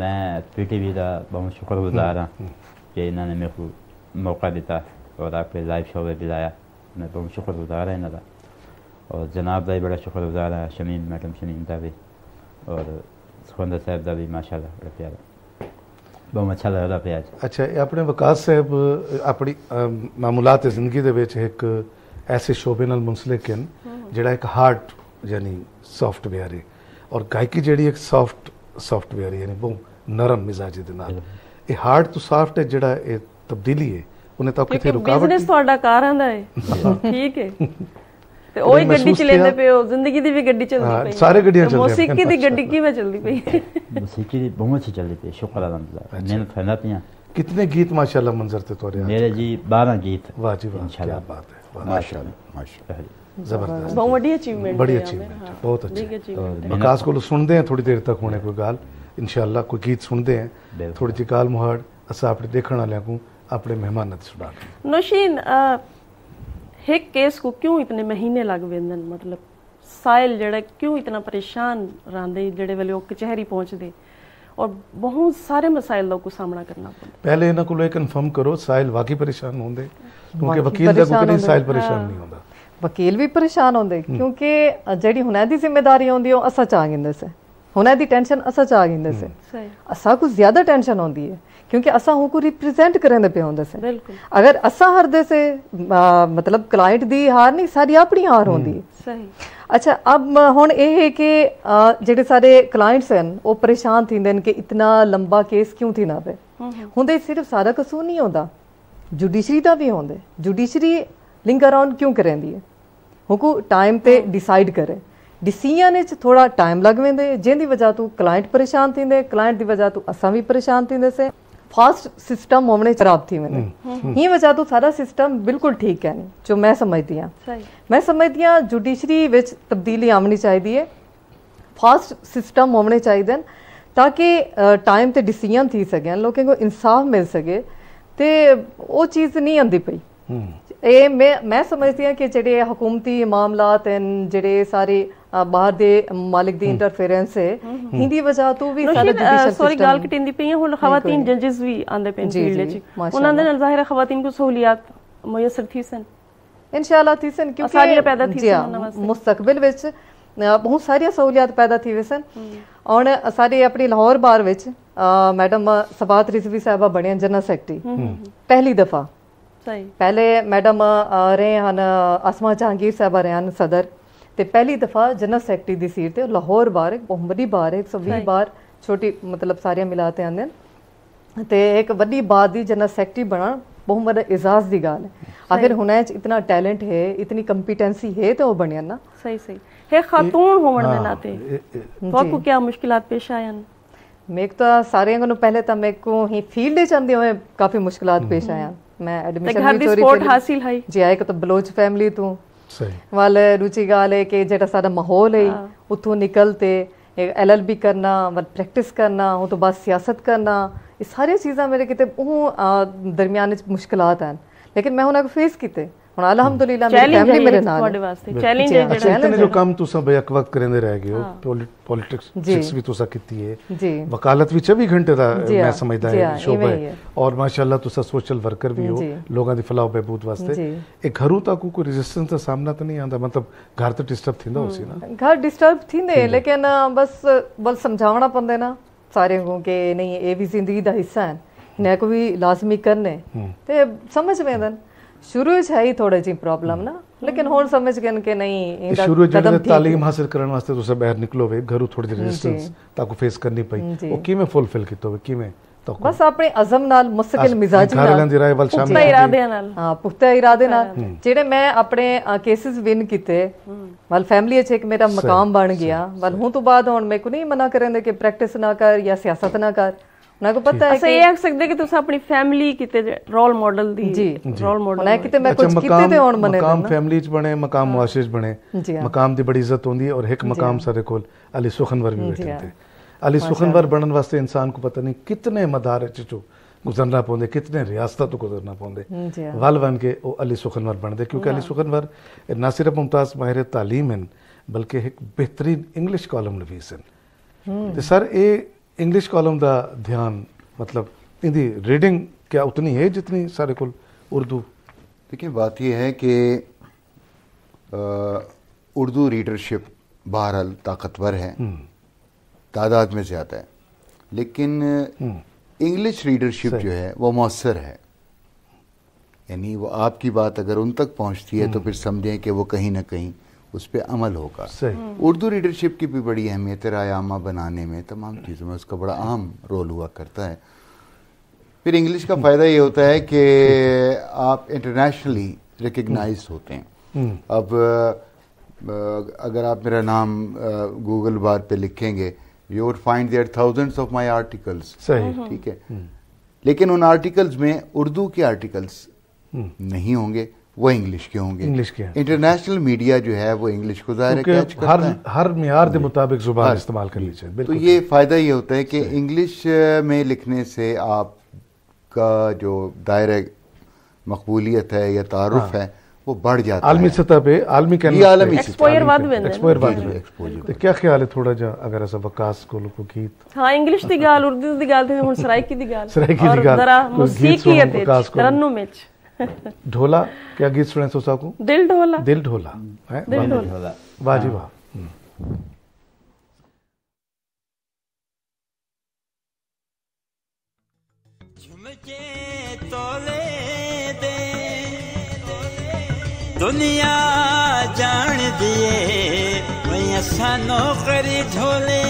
मैं पीटीवी का बहुत शुक्रगुजार हाँ कि इन्होंने मेरे को मौका दिता और आपके लाइव शो में बुलाया मैं बहुत शुक्रगुजार है इन्हों का और जनाब का भी बड़ा शुक्रगुजार है शमीम मैडम शमीम का भी और सुखंदर साहब का भी माशाल्लाह बड़ा प्यारा ਬਹੁਤ ਅੱਛਾ ਲੱਗਦਾ ਪਿਆ ਅੱਜ ਅੱਛਾ ਇਹ ਆਪਣੇ ਵਿਕਾਸ ਸਾਹਿਬ ਆਪਣੀ ਅਮ, ਮਾਮੂਲਾਤ ਜ਼ਿੰਦਗੀ ਦੇ ਵਿੱਚ ਇੱਕ ਐਸੇ ਸ਼ੋਬੇ ਨਾਲ ਮੁਨਸਲਿਕ ਹਨ ਜਿਹੜਾ ਇੱਕ ਹਾਰਟ ਯਾਨੀ ਸੌਫਟਵੇਅਰ ਹੈ ਔਰ ਗਾਇਕੀ ਜਿਹੜੀ ਇੱਕ ਸੌਫਟ ਸੌਫਟਵੇਅਰ ਹੈ ਯਾਨੀ ਬਹੁਤ ਨਰਮ ਮਿਜ਼ਾਜੀ ਦੇ ਨਾਲ ਇਹ ਹਾਰਟ ਤੋਂ ਸੌਫਟ ਹੈ ਜਿਹੜਾ ਇਹ ਤਬਦੀਲੀ ਹੈ ਉਹਨੇ ਤਾਂ ਕਿਤੇ ਕਿਉਂਕਿ ਰੁਕਾਵਟ ਬਿਜ਼ਨਸ ਨਹੀਂ ਤੁਹਾਡਾ ਕਾਰਾਂ ਦਾ ਹੈ ਠੀਕ ਹੈ ਤੇ ਉਹੀ ਮਹਿਸੂਸ ਗੱਡੀ ਚਲਾਉਂਦੇ ਕਿਹਾ? ਪਏ ਹੋ ਜ਼ਿੰਦਗੀ ਦੀ ਵੀ ਗੱਡੀ ਚੱਲਦੀ ਹਾਂ, ਪਈ ਹੈ। ਸਾਰੇ ਗੱਡੀਆਂ ਤੇ ਚੱਲਦੀਆਂ ਮੌਸੀਕੀ ਦੀ ਪਈਆਂ, ਗੱਡੀ ਕਿਵੇਂ ਚੱਲਦੀ ਪਈ ਹੈ? ਮੌਸੀਕੀ ਦੀ ਬਹੁਤ ਅੱਛੀ ਚੱਲਦੀ ਪਈ ਸ਼ੁਕਰ ਅਲਹਮਦੁਲਿਲਾ ਮਿਹਨਤ ਕਰਨਾ ਪਈਆਂ ਕਿਤਨੇ ਗੀਤ ਮਾਸ਼ਾਅੱਲਾ ਮੰਜ਼ਰ ਤੇ ਤੁਹਾਡੇ ਆ ਮੇਰੇ ਜੀ 12 ਗੀਤ ਵਾਹ ਜੀ ਵਾਹ ਕੀ इंशाल्लाह। ਬਾਤ ਹੈ ਵਾਹ, माशाल्लाह माशाल्लाह ਪਹਿਲੀ ਜ਼ਬਰਦਸਤ ਬਹੁਤ ਵੱਡੀ ਅਚੀਵਮੈਂਟ ਬੜੀ achievement ਹੈ, ਬਹੁਤ ਅੱਛੀ। ਔਰ ਮਿਹਨਤ- ਵਿਕਾਸ ਕੋਲ ਸੁਣਦੇ ਆ ਥੋੜੀ ਦੇਰ ਤੱਕ ਹੁਣੇ ਕੋਈ ਗੱਲ ਇਨਸ਼ਾਅੱਲਾ ਕੋਈ ਗੀਤ ਸੁਣਦੇ ਆ ਬਿਲਕੁਲ। ਥੋੜੀ ਜਿਹੀ ਕਾਲ ਮੁਹਾੜ ਅਸਾਂ ਆਪਣੇ ਦੇਖਣ ਵਾਲਿਆਂ ਨੂੰ ਆਪਣੇ ਮਹਿਮਾਨਾਂ ਤੇ ਸੁਣਾ ਕੇ नौशीन अ, एक केस को क्यों इतने महीने लग वेंदन मतलब साहिल ਜਿਹੜਾ ਕਿਉਂ ਇਤਨਾ ਪਰੇਸ਼ਾਨ ਰਹਿੰਦੇ ਜਿਹੜੇ ਵੇਲੇ ਉਹ ਕਚਹਿਰੀ ਪਹੁੰਚਦੇ ਔਰ ਬਹੁਤ ਸਾਰੇ ਮਸਾਇਲ ਦਾ ਕੋ ਸਾਹਮਣਾ ਕਰਨਾ ਪੈਂਦਾ ਪਹਿਲੇ ਇਹਨਾਂ ਕੋਲ ਇਹ ਕਨਫਰਮ ਕਰੋ ਸਾਹਿਲ ਵਾਕਈ ਪਰੇਸ਼ਾਨ ਹੁੰਦੇ ਕਿਉਂਕਿ ਵਾਕਈ ਵਕੀਲ ਦਾ ਪਰੇਸ਼ਾਨ ਕੋਈ ਹੁੰਦੇ। ਸਾਹਿਲ ਪਰੇਸ਼ਾਨ ਨਹੀਂ ਹੁੰਦਾ ਵਕੀਲ ਵੀ ਪਰੇਸ਼ਾਨ ਹੁੰਦੇ ਕਿਉਂਕਿ ਅ, ਜਿਹੜੀ ਹੁਣੇ ਦੀ ਜ਼ਿੰਮੇਵਾਰੀ ਹੁੰਦੀ ਉਹ ਅਸਾਂ ਚ ਆ ਗਿੰਦੇ ਸੇ ਹੁਣੇ ਦੀ ਟੈਨਸ਼ਨ ਅਸਾਂ ਚ ਆ ਗਿੰਦੇ ਸੇ ਸਹੀ ਅਸਾਂ ਕੁਝ ਜ਼ਿਆਦਾ ਟੈਨਸ਼ਨ ਹੁੰਦੀ ਹੈ ਕਿਉਂਕਿ ਅਸਾਂ ਹੂ ਕੋ ਰਿਪਰੈਜ਼ੈਂਟ ਕਰਨ ਦੇ ਹੁੰਦੇ ਸੇ ਬਿਲਕੁਲ ਅਗਰ ਅਸਾਂ ਹਰਦੇ ਸੇ ਅ, ਮਤਲਬ ਕਲਾਇੰਟ ਦੀ ਹਾਰ ਨਹੀਂ ਸਾਡੀ ਆਪਣੀ ਹਾਰ ਹੁੰਦੀ ਹੈ ਸਹੀ ਅੱਛਾ ਅਬ ਹੁਣ ਇਹ ਹੈ ਕਿ ਅ, ਜਿਹੜੇ ਸਾਡੇ ਕਲਾਇੰਟਸ ਹਨ ਉਹ ਪਰੇਸ਼ਾਨ ਥਿੰਦੇ ਨੇ ਕਿ ਇਤਨਾ ਲੰਬਾ ਕੇਸ ਕਿਉਂ ਥੀ ਨਾ ਪਏ ਹੁੰਦੇ ਸਿਰਫ ਸਾਡਾ ਕਸੂਰ ਨਹੀਂ ਹੁੰਦਾ ਜੁਡੀਸ਼ਰੀ ਦਾ ਵੀ ਹੁੰਦਾ ਜੁਡੀਸ਼ਰੀ ਲਿੰਕ ਅਰਾਊਂਡ ਕਿਉਂ ਕਰੇਂਦੀ ਹੈ ਹੁਕੂ ਟਾਈਮ ਤੇ ਡਿਸਾਈਡ ਕਰੇ डिसीजन विच थोरा टाइम लॻ वेंदे जंहिंजी वजह तूं क्लाइंट परेशान थींदे क्लाइंट जी वजह तूं असां बि परेशान थींदासीं फास्ट सिस्टम मोमने खराब थी वञे हीअं वजह तूं सारा सिस्टम बिल्कुलु ठीकु आहिनि जो मैं समझदी आहियां मैं समझदी आहियां जुडिशरी विच तब्दीली आवनी चाहिदी है फास्ट सिस्टम होने चाहिए ताकि टाइम ते डिसीजन थी सकन लोकें को इंसाफ मिल सके ते वो चीज़ नहीं आती पई ਇਹ ਮੈਂ ਮੈਂ ਸਮਝਦੀ ਹਾਂ ਕਿ ਜਿਹੜੇ ਹਕੂਮਤੀ ਮਾਮਲਾਤ ਹਨ ਜਿਹੜੇ ਸਾਰੇ ਬਾਹਰ ਦੇ ਮਾਲਿਕ ਦੀ ਇੰਟਰਫੇਰੈਂਸ ਹੈ। ਹਿੰਦੀ ਵਜ੍ਹਾ ਤੋਂ ਵੀ ਸਾਡਾ ਜੁਡੀਸ਼ੀਅਲ ਸੌਰੀ ਗੱਲ ਕਟਿੰਦੀ ਪਈ ਹੈ ਹੁਣ ਖਵਾਤੀਨ ਜੱਜਸ ਵੀ ਆਂਦੇ ਜੀ, ਫੀਲਡ ਵਿੱਚ। ਉਹਨਾਂ ਦੇ ਨਾਲ ਜ਼ਾਹਿਰ ਖਵਾਤੀਨ ਕੋ ਸਹੂਲੀਅਤ ਮੁਯਸਰ ਥੀ ਸਨ। ਇਨਸ਼ਾਅੱਲਾ ਥੀਸਨ ਕਿਉਂਕਿ ਆਸਾਨੀਆਂ ਪੈਦਾ ਥੀ ਸਨ। ਮੁਸਤਕਬਲ ਵਿੱਚ ਬਹੁਤ ਸਾਰੀਆਂ ਸਹੂਲੀਅਤ ਪੈਦਾ ਥੀ ਵਸਨ ਹੁਣ ਸਾਡੇ ਆਪਣੀ ਲਾਹੌਰ ਬਾਰ ਵਿੱਚ ਮੈਡਮ ਸਬਾਤ ਰਿਜ਼ਵੀ ਸਾਹਿਬਾ ਬਣਿਆ ਜਨਰਲ ਸੈਕਟਰੀ। ਪਹਿਲੀ ਦਫਾ। ਸਹੀ। ਪਹਿਲੇ ਮੈਡਮ ਰਹੇ ਹਨ ਅਸਮਾ ਜਹਾਂਗੀਰ ਸਾਹਿਬਾ ਰਹੇ ਹਨ ਸਦਰ। ਤੇ ਪਹਿਲੀ ਦਫਾ ਜਨਰਲ ਸੈਕਟਰੀ ਦੀ ਸੀਟ ਤੇ ਲਾਹੌਰ ਬਾਰ ਇੱਕ ਬਹੁਤ ਬਾਰ ਹੈ 120 ਬਾਰ ਛੋਟੀ ਮਤਲਬ ਸਾਰੀਆਂ ਮਿਲਾ ਤੇ ਆਂਦੇ ਤੇ ਇੱਕ ਵੱਡੀ ਬਾਤ ਦੀ ਜਨਰਲ ਸੈਕਟਰੀ ਬਣਾ ਬਹੁਤ ਵੱਡਾ ਇਜਾਜ਼ ਦੀ ਗੱਲ ਹੈ। ਅਗਰ ਹੁਣੇ ਚ ਇਤਨਾ ਟੈਲੈਂਟ ਹੈ ਇਤਨੀ ਕੰਪੀਟੈਂਸੀ ਹੈ ਤੇ ਉਹ ਬਣਿਆ ਨਾ। ਸਹੀ ਸਹੀ। ਹੈ ਖਾਤੂਨ ਹੋਣ ਦੇ ਨਾਤੇ। ਤੁਹਾਨੂੰ ਕੀ ਮੁਸ਼ਕਿਲਾਂ ਪੇਸ਼ ਆਇਆਂ ਮੇਕ ਤਾਂ ਸਾਰਿਆਂ ਨੂੰ ਪਹਿਲੇ ਤਾਂ ਮੇਰੇ ਕੋ ਹੀ ਫੀਲਡ ਚ ਆਂਦੇ ਹੋਏ ਕਾਫੀ ਮੁਸ਼ਕਲਾਂ ਪੇਸ਼ ਆਇਆ ਮੈਂ ਐਡਮਿਸ਼ਨ ਸਪੋਰਟ ਹਾਸਿਲ ਹੈ ਜੀ ਆਇਆ ਕਿ ਤਾਂ ਬਲੋਚ ਫੈਮਿਲੀ ਤੋਂ वाले रुचि गाले के जेटा सारा माहौल है हाँ। उतो निकलते एल एल बी करना वल प्रैक्टिस करना हो तो बाद सियासत करना ये सारी चीज़ा मेरे कितने दरम्यान मुश्किल हैं। लेकिन मैं उन्हें फेस किते। ਲੇਕਿਨ ਮੈਂ ਉਹਨਾਂ ਨੂੰ ਫੇਸ ਕੀਤੇ ਹੁਣ ਅਲਹਮਦੁਲਿਲਾ ਮੇਰੀ ਚੈਲੰਜ ਫੈਮਿਲੀ ਮੇਰੇ ਹੈ ਨਾਲ ਤੁਹਾਡੇ ਹੈ। ਵਾਸਤੇ ਚੈਲੰਜ ਜੀ, ਹੈ ਹਾਂ, ਜਿਹੜਾ ਅੱਛਾ ਇਤਨੇ ਜੋ ਕੰਮ ਤੁਸੀਂ ਬੇਅਕ ਵਕਤ ਕਰਿੰਦੇ ਰਹਿ ਗਏ ਹੋ ਪੋਲਿਟਿਕਸ ਜੀ। ਸਿਕਸ ਵੀ ਤੁਸੀਂ ਕੀਤੀ ਹੈ ਜੀ ਵਕਾਲਤ ਵੀ 24 ਘੰਟੇ ਦਾ ਜੀ ਮੈਂ ਹਾਂ, ਸਮਝਦਾ ਜੀ ਹੈ ਹਾਂ, ਸ਼ੋਭਾ ਇਵੇਂ ਹੀ ਹੈ ਹੈ। ਔਰ ਮਾਸ਼ਾਅੱਲਾ ਤੁਸੀਂ ਸੋਸ਼ਲ ਵਰਕਰ ਵੀ ਹੋ ਜੀ। ਲੋਕਾਂ ਦੀ ਫਲਾਹ ਬਹਿਬੂਦ ਵਾਸਤੇ ਜੀ। ਇਹ ਘਰੂ ਤੱਕ ਕੋਈ ਰੈਜ਼ਿਸਟੈਂਸ ਦਾ ਸਾਹਮਣਾ ਤਾਂ ਨਹੀਂ ਆਂਦਾ ਮਤਲਬ ਘਰ ਤੇ ਡਿਸਟਰਬ ਥਿੰਦਾ ਹੋਸੀ ਨਾ ਘਰ ਡਿਸਟਰਬ ਥੀਂਦੇ ਲੇਕਿਨ ਬਸ ਬਲ ਸਮਝਾਉਣਾ ਪੰਦੇ ਨਾ ਸਾਰਿਆਂ ਨੂੰ ਕਿ ਨਹੀਂ ਇਹ ਵੀ ਜ਼ਿੰਦਗੀ ਦਾ ਹਿੱਸਾ ਹੈ ਨੇ ਕੋ ਵੀ ਲਾਜ਼ਮੀ ਕਰਨੇ ਤੇ ਸਮਝ ਵੇਂਦਨ ਸ਼ੁਰੂ ਵਿੱਚ ਹੈ ਥੋੜੀ ਜਿਹੀ ਪ੍ਰੋਬਲਮ ਨਾ ਲੇਕਿਨ ਹੁਣ ਸਮਝ ਗਏ ਕਿ ਨਹੀਂ ਇਹ ਇਹਦਾ ਸ਼ੁਰੂ ਜਿਹੜੇ ਤਾਲੀਮ ਹਾਸਲ ਕਰਨ ਵਾਸਤੇ ਤੁਸੀਂ ਬਾਹਰ ਨਿਕਲੋਵੇ ਘਰੂ ਥੋੜੀ ਜਿਹੀ ਰੈਜ਼ਿਸਟੈਂਸ ਤਾਕੂ ਫੇਸ ਕਰਨੀ ਪਈ ਜੀ। ਉਹ ਕਿਵੇਂ ਫੁੱਲਫਿਲ ਕੀਤਾ ਹੋਵੇ ਕਿਵੇਂ ਬਸ ਆਪਣੇ ਅਜ਼ਮ ਨਾਲ ਮੁਸਤਕਿਲ ਮਿਜ਼ਾਜ ਘਰ ਵਾਲਿਆਂ ਦੀ ਰਾਏ ਵੱਲ ਸ਼ਾਮਿਲ ਪੁਖਤਾ ਇਰਾਦਿਆਂ ਨਾਲ ਹਾਂ ਪੁਖਤਾ ਇਰਾਦੇ ਨਾਲ ਜਿਹੜੇ ਮੈਂ ਆਪਣੇ ਕੇਸਿਸ ਵਿਨ ਕੀਤੇ ਵੱਲ ਫੈਮਿਲੀ ਚ ਇੱਕ ਮੇਰਾ ਮਕਾਮ ਬਣ ਗਿਆ ਵੱਲ ਹੁਣ ਤੋਂ ਬਾਅਦ ਹੁਣ ਮੈਂ ਕੋ ਨਹੀਂ ਮਨਾ ਕਰਨਦੇ ਕਿ ਪ੍ਰੈਕਟਿਸ ਨਾ ਕਰ ਜਾਂ ਸਿਆਸਤ ਨਾ ਕਰ ਉਹਨਾਂ ਕੋ ਪਤਾ ਹੈ ਕਿ ਅਸੀਂ ਇਹ ਆਖ ਸਕਦੇ ਕਿ ਤੁਸੀਂ ਆਪਣੀ ਫੈਮਿਲੀ ਕਿਤੇ ਰੋਲ ਮਾਡਲ ਦੀ ਰੋਲ ਮਾਡਲ ਮੈਂ ਕਿਤੇ ਮੈਂ ਕੁਝ ਕੀਤੇ ਤੇ ਹੋਣ ਬਣੇ ਮਕਾਮ ਫੈਮਿਲੀ ਚ ਬਣੇ ਮਕਾਮ ਮੁਆਸ਼ਰੇ ਚ ਬਣੇ। ਮਕਾਮ ਦੀ ਬੜੀ ਇੱਜ਼ਤ ਹੁੰਦੀ ਹੈ ਔਰ ਇੱਕ ਮਕਾਮ ਸਾਡੇ ਕੋਲ ਅਲੀ ਸੁਖਨਵਰ ਵੀ ਬੈਠੇ ਤੇ ਅਲੀ ਸੁਖਨਵਰ ਬਣਨ ਵਾਸਤੇ ਇਨਸਾਨ ਕੋ ਪਤਾ ਨਹੀਂ ਕਿਤਨੇ ਮਦਾਰਜ ਚੋਂ ਗੁਜ਼ਰਨਾ ਪਉਂਦੇ ਕਿਤਨੇ ਰਿਆਸਤਾਂ ਤੋਂ ਗੁਜ਼ਰਨਾ ਪਉਂਦੇ। ਵਲ ਬਣ ਕੇ ਉਹ ਅਲੀ ਸੁਖਨਵਰ ਬਣਦੇ ਕਿਉਂਕਿ ਅਲੀ ਸੁਖਨਵਰ ਨਾ ਸਿਰਫ ਮੁਮਤਾਜ਼ ਮਾਹਿਰ ਤਾਲੀਮ ਹਨ ਬਲਕਿ ਇੱਕ ਬਿਹਤਰੀਨ ਇੰਗਲਿਸ਼ ਕਾਲਮ ਨਵੀਸ ਹਨ ਤੇ ਸਰ ਇਹ इंग्लिश कॉलम का ध्यान मतलब इनकी रीडिंग क्या उतनी है जितनी सारे को उर्दू? देखिए बात यह है कि उर्दू रीडरशिप बहरहाल ताकतवर है। तादाद में ज़्यादा है। लेकिन इंग्लिश रीडरशिप जो है वो मौसर है। यानी वो आपकी बात अगर उन तक पहुँचती है तो फिर समझें कि वो कहीं ना कहीं उस पर अमल होगा। उर्दू रीडरशिप की भी बड़ी अहमियत है राय आमा बनाने में तमाम चीज़ों में उसका बड़ा अहम रोल हुआ करता है। फिर इंग्लिश का फ़ायदा ये होता है कि आप इंटरनेशनली रिकग्नाइज होते हैं। अब अगर आप मेरा नाम गूगल बार पे लिखेंगे you would find there thousands of my articles सही। ठीक है? लेकिन उन आर्टिकल्स में उर्दू के आर्टिकल्स नहीं होंगे। वो इंग्लिश के होंगे। इंग्लिश के इंटरनेशनल मीडिया जो है वो इंग्लिश को ज़ाहिर कैच करता हर है। हर मियार के मुताबिक ज़ुबान इस्तेमाल कर लीजिए तो ये फ़ायदा ये होता है कि इंग्लिश में लिखने से आपका जो दायरा मकबूलियत है या तारफ़ हाँ। है। वो बढ़ जाता आलमी है सतह पे आलमी कहने आलमी एक्सपोयर बाद में एक्सपोयर बाद में। कैनवस तो क्या ख्याल है थोड़ा जा अगर ऐसा वकास को लोगों गीत? हाँ इंग्लिश दी गाल उर्दू दी गाल तो ते हुन सराइकी दी गाल। सराय की दी गाल। जरा मौसीकी ते तरन्नुम में ढोला क्या गीत सुने सोसा को? दिल ढोला। दिल ढोला हम्म। दिल ढोला। वाह। वाह झुमके तोले दे दुनिया जान दिए वही सानो करी ढोले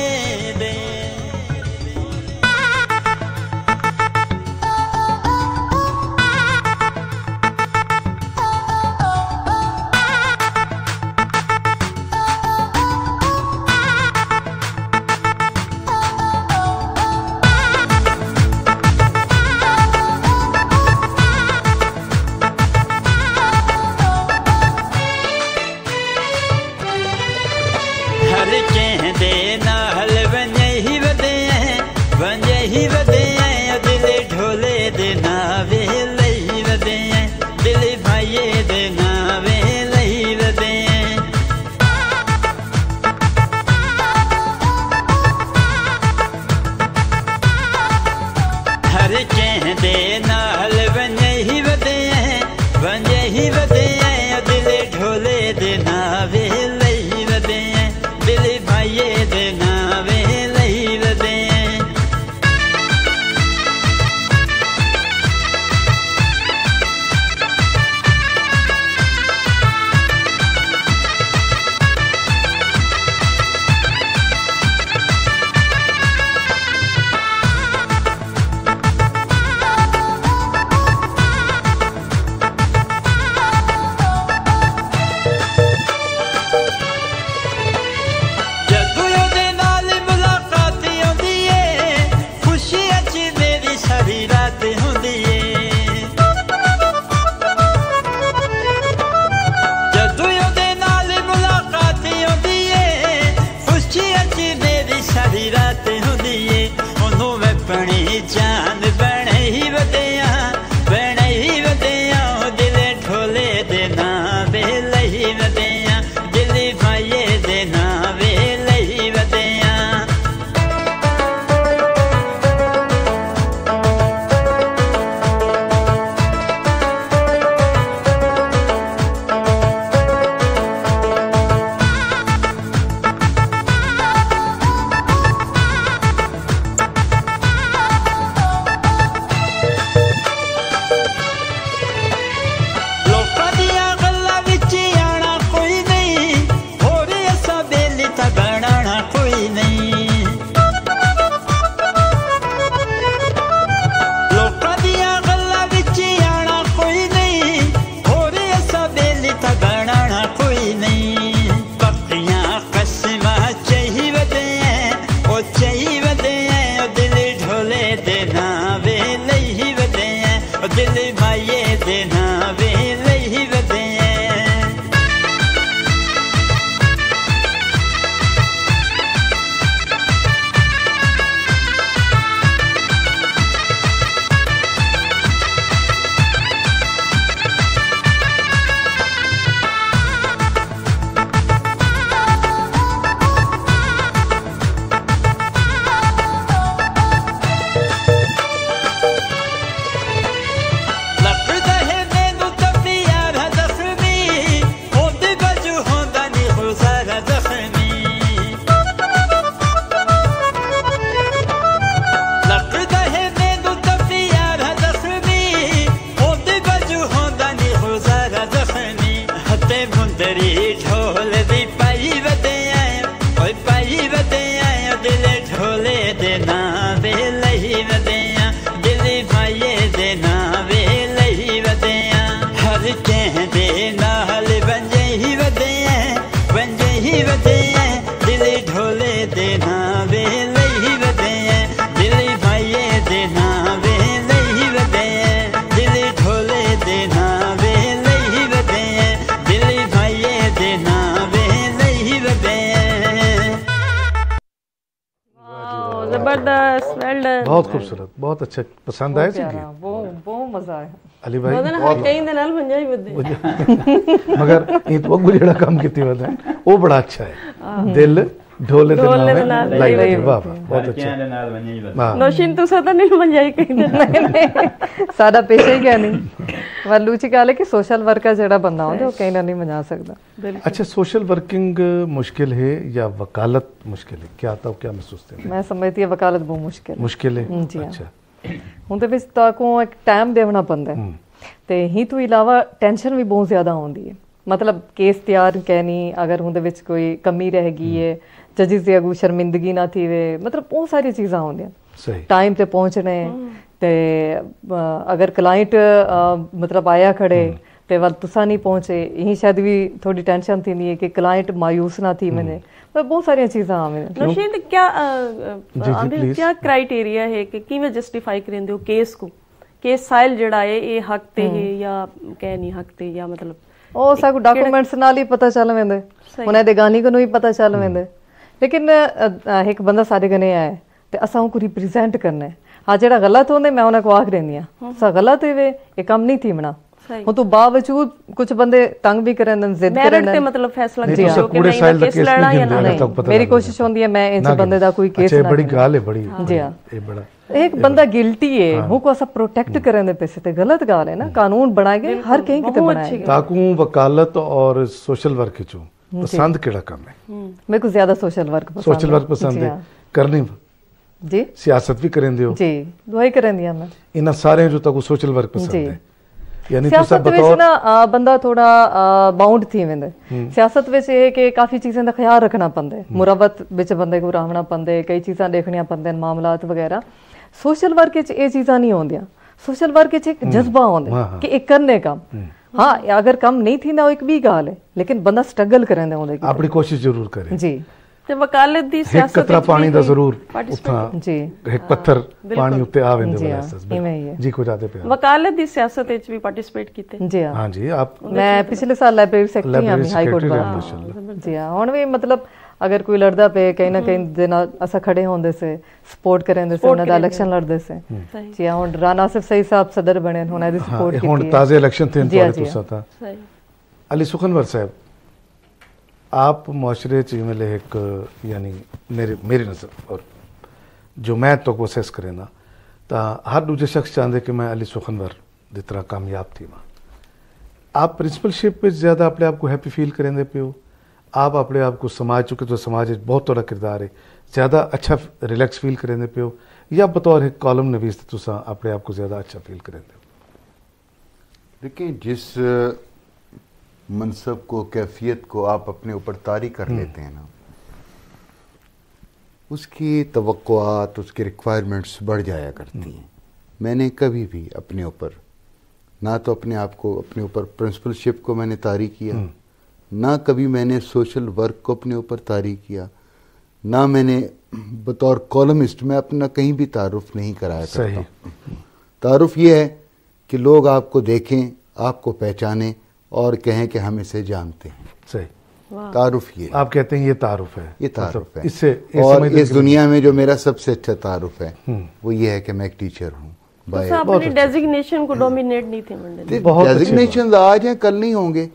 पसंद आए सिंगी वो वो मज़ा आया। अली भाई हाँ, बहुत कई दिन बन जाई बदे। मगर ये तो वो जेड़ा काम कीती वद है वो बड़ा अच्छा है। हाँ। दिल ढोले दे नाल लाई लाई वाह बहुत अच्छा। है नाल बन जाई हाँ। नौशिन तू सदा नहीं बन जाई कहीं दिन। सादा पेशा ही क्या नहीं। वालूची काले कि सोशल वर्कर जेड़ा बंदा हो जो कहीं ना नहीं बना सकदा अच्छा सोशल वर्किंग मुश्किल है या वकालत मुश्किल है? क्या आता हो क्या महसूस करते मैं समझती है वकालत बहुत मुश्किल मुश्किल है। हम्म, अच्छा। ਉਹਦੇ ਵਿੱਚ ਤਾਂ ਕੋ ਇੱਕ ਟਾਈਮ ਦੇਣਾ ਪੈਂਦਾ ਹੈ। ਤੇ ਹੀ ਤੋਂ ਇਲਾਵਾ ਟੈਨਸ਼ਨ ਵੀ ਬਹੁਤ ਜ਼ਿਆਦਾ ਆਉਂਦੀ ਹੈ। ਮਤਲਬ ਕੇਸ ਤਿਆਰ ਕਹਿਣੀ ਅਗਰ ਉਹਦੇ ਵਿੱਚ ਕੋਈ ਕਮੀ ਰਹਿ ਗਈ ਹੈ। ਜੱਜਿਸ ਦੀ ਅਗੂ ਸ਼ਰਮਿੰਦਗੀ ਨਾ ਥੀਵੇ ਮਤਲਬ ਬਹੁਤ ਸਾਰੀ ਚੀਜ਼ਾਂ ਆਉਂਦੀਆਂ। सही ਟਾਈਮ ਤੇ ਪਹੁੰਚਣੇ ਤੇ ਅਗਰ ਕਲਾਇੰਟ ਮਤਲਬ ਆਇਆ ਖੜੇ ਤੇ ਵੱਲ ਤੁਸੀਂ ਨਹੀਂ ਪਹੁੰਚੇ ਇਹ ਸ਼ਾਇਦ ਵੀ ਥੋੜੀ ਟੈਨਸ਼ਨ ਥੀਂਦੀ ਹੈ ਕਿ ਕਲਾਇੰਟ ਮਾਇੂਸ ਨਾ ਥੀ ਮੈਨੇ ਪਰ ਬਹੁਤ ਸਾਰੀਆਂ ਚੀਜ਼ਾਂ ਆਵੇਂ ਨੌਸ਼ੀਨ ਤੇ क्या जी, ਆਮਿਰ please। ਕੀ ਕ੍ਰਾਈਟੇਰੀਆ ਹੈ ਕਿ ਕਿਵੇਂ ਜਸਟੀਫਾਈ ਕਰਿੰਦੇ ਹੋ ਕੇਸ को ਕੇਸ ਸਾਇਲ ਜਿਹੜਾ ਹੈ ਇਹ ਹੱਕ ਤੇ ਹੈ ਜਾਂ ਕਹਿ ਨਹੀਂ ਹੱਕ ਤੇ ਜਾਂ ਮਤਲਬ ਉਹ ਸਭ ਡਾਕੂਮੈਂਟਸ ਨਾਲ ਹੀ ਪਤਾ ਚੱਲ ਵੈਂਦੇ ਸਹੀ। ਉਹਨਾਂ ਦੇ ਗਾਨੀ ਨੂੰ ਵੀ ਪਤਾ ਚੱਲ ਵੈਂਦੇ ਲੇਕਿਨ ਅ, ਅ, ਇੱਕ ਬੰਦਾ ਸਾਡੇ ਕਨੇ ਆਇਆ ਹੈ ਤੇ ਅਸਾਂ ਉਹ ਰਿਪਰੈਜ਼ੈਂਟ ਕਰਨਾ ਹੈ ਆ ਜਿਹੜਾ ਗਲਤ ਹੁੰਦੇ ਮੈਂ ਉਹਨਾਂ ਕੋ ਆਖ ਰਹਿੰਦੀ ਆ ਸਾ ਗਲਤ ਹੋਵੇ ਇਹ ਕੰਮ ਨਹੀਂ ਥੀਮਣਾ ਸਹੀ। ਹੁਣ ਤੋਂ ਬਾਵਜੂਦ ਕੁਝ ਬੰਦੇ ਤੰਗ ਵੀ ਕਰਨ ਨਾ ਜ਼ਿੱਦ ਕਰਨ। ਮੈਰਿਟ ਤੇ ਮਤਲਬ ਫੈਸਲਾ ਕਰਿਆ ਹੋ ਕਿ ਨਹੀਂ ਮੈਂ ਕੇਸ ਲੜਨਾ ਜਾਂ ਨਹੀਂ? ਮੇਰੀ ਕੋਸ਼ਿਸ਼ ਹੁੰਦੀ ਹੈ ਮੈਂ ਇਸ ਬੰਦੇ ਦਾ ਕੋਈ ਕੇਸ ਨਾ ਅੱਛਾ ਬੜੀ ਗੱਲ ਹੈ ਬੜੀ ਜੀ ਹਾਂ। ਇਹ ਬੜਾ। एक बंदा गिल्टी है वो को ऐसा प्रोटेक्ट करने पे से गलत गाल है ना कानून बनाए गए हर कहीं की बनाए ताकू वकालत और सोशल वर्क चो पसंद केड़ा काम है मेरे को ज़्यादा सोशल वर्क पसंद सोशल वर्क पसंद है करनी जी सियासत भी करेंदे हो जी वही करेंदी मैं इन सारे जो तक सोशल वर्क पसंद है ਯਾਨੀ ਤੁਸੀਂ ਬਤੌਰ ਨਾ ਬੰਦਾ ਥੋੜਾ ਬਾਉਂਡ ਥੀ ਵੇਂਦਾ ਸਿਆਸਤ ਵਿੱਚ ਇਹ ਕਿ ਕਾਫੀ ਚੀਜ਼ਾਂ ਦਾ ਖਿਆਲ ਰੱਖਣਾ ਪੈਂਦਾ ਮੁਰਵਤ ਵਿੱਚ ਬੰਦੇ ਕੋ ਰਾਵਣਾ ਪੈਂਦਾ ਕਈ ਚੀਜ਼ਾਂ ਦੇਖਣੀਆਂ ਪੈਂਦੀਆਂ ਮਾਮਲਾਤ ਵਗੈਰਾ। ਸੋਸ਼ਲ ਵਰਕ ਵਿੱਚ ਇਹ ਚੀਜ਼ਾਂ ਨਹੀਂ ਆਉਂਦੀਆਂ। ਸੋਸ਼ਲ ਵਰਕ ਵਿੱਚ ਇੱਕ ਜਜ਼ਬਾ ਹੁੰਦਾ ਕਿ ਇਹ ਕਰਨੇ ਕੰਮ। ਹਾਂ। ਅਗਰ ਕੰਮ ਨਹੀਂ ਥੀ ਨਾ ਉਹ ਇੱਕ ਵੀ ਗਾਲ ਹੈ ਲੇਕਿਨ ਬੰਦਾ ਸਟਰਗਲ ਕਰਨ ਦੇ ਹੁੰਦਾ ਆਪਣੀ ਕੋਸ਼ਿਸ਼ ਜ਼ਰੂਰ ਕਰੇ। ਜੀ। ਤੇ ਵਕਾਲਤ ਦੀ ਸਿਆਸਤ ਵਿੱਚ ਪਾਣੀ ਦਾ ਜ਼ਰੂਰ ਉੱਠਾ ਜੀ। ਇੱਕ ਪੱਥਰ ਪਾਣੀ ਉੱਤੇ ਆ ਵੰਦੇ ਵਾਲਾ ਸਿਆਸਤ ਜੀ ਕੋ ਜਾਦੇ ਪਿਆ ਵਕਾਲਤ ਦੀ ਸਿਆਸਤ ਵਿੱਚ ਵੀ ਪਾਰਟਿਸਿਪੇਟ ਕੀਤੇ। ਜੀ ਹਾਂ। ਜੀ ਆਪ ਮੈਂ ਪਿਛਲੇ ਸਾਲ ਲਾਇਬ੍ਰੇਰੀ ਸੈਕਟਰੀ ਹਾਂ ਹਾਈ ਕੋਰਟ ਦਾ ਜੀ ਹਾਂ। ਹੁਣ ਵੀ ਮਤਲਬ ਅਗਰ ਕੋਈ ਲੜਦਾ ਪਏ ਕਈ ਨਾ ਕਈ ਦੇ ਨਾਲ ਖੜੇ ਹੁੰਦੇ ਸੇ ਸਪੋਰਟ ਕਰਦੇ ਸੇ ਉਹਨਾਂ ਦਾ ਇਲੈਕਸ਼ਨ ਲੜਦੇ ਸੇ। ਜੀ ਹੁਣ ਰਾਣਾ ਸਿਫ ਸਹੀ ਸਾਹਿਬ ਸਦਰ ਬਣੇ ਉਹਨਾਂ ਦੀ ਸਪੋਰਟ ਕੀਤੀ ਹੁਣ ਤਾਜ਼ੇ ਇਲੈਕਸ਼ਨ ਤੇ ਤੁਹਾਡੇ ਤੋਂ ਸਤਾ। ਅਲੀ ਸੁਖਨਵਰ ਸਾਹਿਬ आप माशरे चीमल एक, यानी मेरे, मेरी नज़र, और जो मैं तो कोशिश करे ना तो हर दूजे शख्स चाहते कि मैं अली सुखनवर की तरह कामयाब थी वहाँ आप प्रिंसिपलशिप ज़्यादा अपने आप को हैप्पी फील करेंगे पे हो। आप अपने आप को समाज चुके तो समाज बहुत थोड़ा किरदार है। ज़्यादा अच्छा रिलैक्स फील करेंगे पे हो, या बतौर एक कॉलम नवीस तो तुसा अपने आप को ज़्यादा अच्छा फील करेंगे देखिए, जिस मनसब को कैफियत को आप अपने ऊपर तारी कर लेते हैं ना। उसकी तवक्कुआत उसकी रिक्वायरमेंट्स बढ़ जाया करती हैं। मैंने कभी भी अपने ऊपर ना तो अपने आप को अपने ऊपर प्रिंसिपलशिप को मैंने तारी किया। ना कभी मैंने सोशल वर्क को अपने ऊपर तारी किया। ना मैंने बतौर कॉलमिस्ट मैं अपना कहीं भी तारुफ नहीं कराया सही। करता। तारुफ ये है कि लोग आपको देखें आपको पहचानें और कहें कि हम इसे जानते हैं। सही। तारुफ ये आप कहते हैं ये तारुफ है। ये तारुफ है। इससे और इस दुनिया में जो मेरा सबसे अच्छा तारुफ है हम्म। वो ये है कि मैं एक टीचर हूँ। डेजिग्नेशन को डोमिनेट नहीं थे आज हैं कल नहीं होंगे।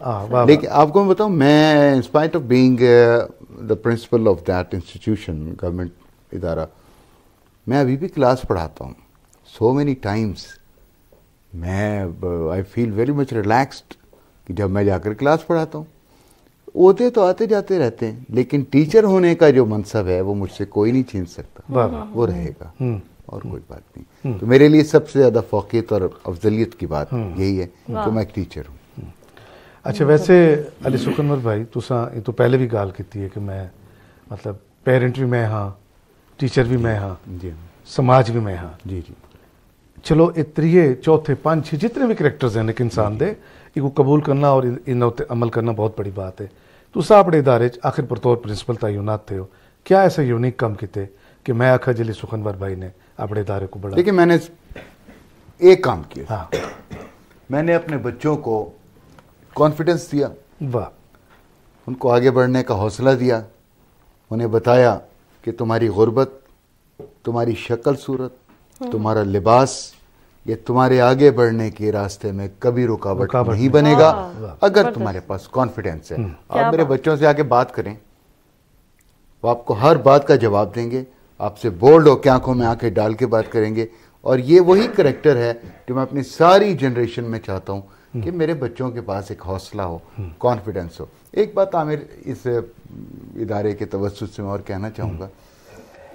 लेकिन आपको मैं बताऊँ मैं inspite of being the principal of that institution government इदारा मैं अभी भी क्लास पढ़ाता हूँ। सो मैनी टाइम्स मैं I feel very much relaxed कि जब मैं जाकर क्लास पढ़ाता हूँ। होते तो आते जाते रहते हैं लेकिन टीचर होने का जो मनसब है वो मुझसे कोई नहीं छीन सकता। वो रहेगा। हम्म। और कोई बात नहीं। तो मेरे लिए सबसे ज़्यादा फोकियत और अफजलियत की बात यही है कि मैं एक टीचर हूँ। अच्छा वैसे अली सुखनवर भाई तुसा ये तो पहले भी गाल की है कि मैं मतलब पेरेंट भी मैं हाँ टीचर भी मैं हाँ जी। समाज भी मैं हाँ। जी जी। चलो ਇਹ त्रिये चौथे पाँच छह जितने भी करेक्टर्स हैं एक इंसान दे इनको कबूल करना और इन- अमल करना बहुत बड़ी बात है। तुसा अपने इदारे आखिर पर तौर प्रिंसिपल तयनात थे हो। क्या ऐसा यूनिक काम किते कि मैं आखा जली सुखनवर भाई ने अपने इदारे को बढ़ा? देखिए मैंने एक काम किया हाँ। मैंने अपने बच्चों को कॉन्फिडेंस दिया। वाह। उनको आगे बढ़ने का हौसला दिया। उन्हें बताया कि तुम्हारी गुर्बत तुम्हारी शक्ल सूरत तुम्हारा लिबास ये तुम्हारे आगे बढ़ने के रास्ते में कभी रुकावट रुकावट नहीं। बनेगा। वाह, अगर तुम्हारे पास कॉन्फिडेंस है। आप मेरे बच्चों से आके बात करें। वो आपको हर बात का जवाब देंगे। आपसे बोल्ड होकर आँखों में आँखें डाल के बात करेंगे। और ये वही करेक्टर है जो मैं अपनी सारी जनरेशन में चाहता हूँ कि मेरे बच्चों के पास एक हौसला हो कॉन्फिडेंस हो। एक बात आमिर इस इदारे के तवसत से मैं और कहना चाहूँगा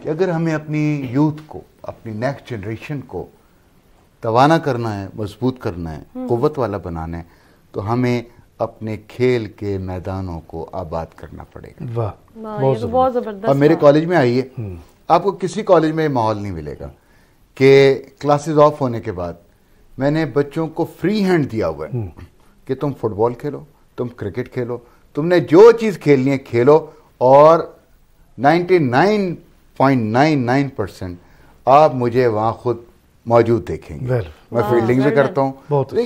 कि अगर हमें अपनी यूथ को अपनी नेक्स्ट जनरेशन को तवाना करना है मज़बूत करना है कुव्वत वाला बनाना है तो हमें अपने खेल के मैदानों को आबाद करना पड़ेगा। वाह तो बहुत ज़बरदस्त और मेरे कॉलेज में आइए आपको किसी कॉलेज में माहौल नहीं मिलेगा कि क्लासेस ऑफ़ होने के बाद मैंने बच्चों को फ्री हैंड दिया हुआ है कि तुम फुटबॉल खेलो तुम क्रिकेट खेलो तुमने जो चीज़ खेलनी है खेलो और 99.99 परसेंट आप मुझे वहाँ खुद मौजूद देखेंगे। well. मैं फील्डिंग भी करता हूँ। अच्छा।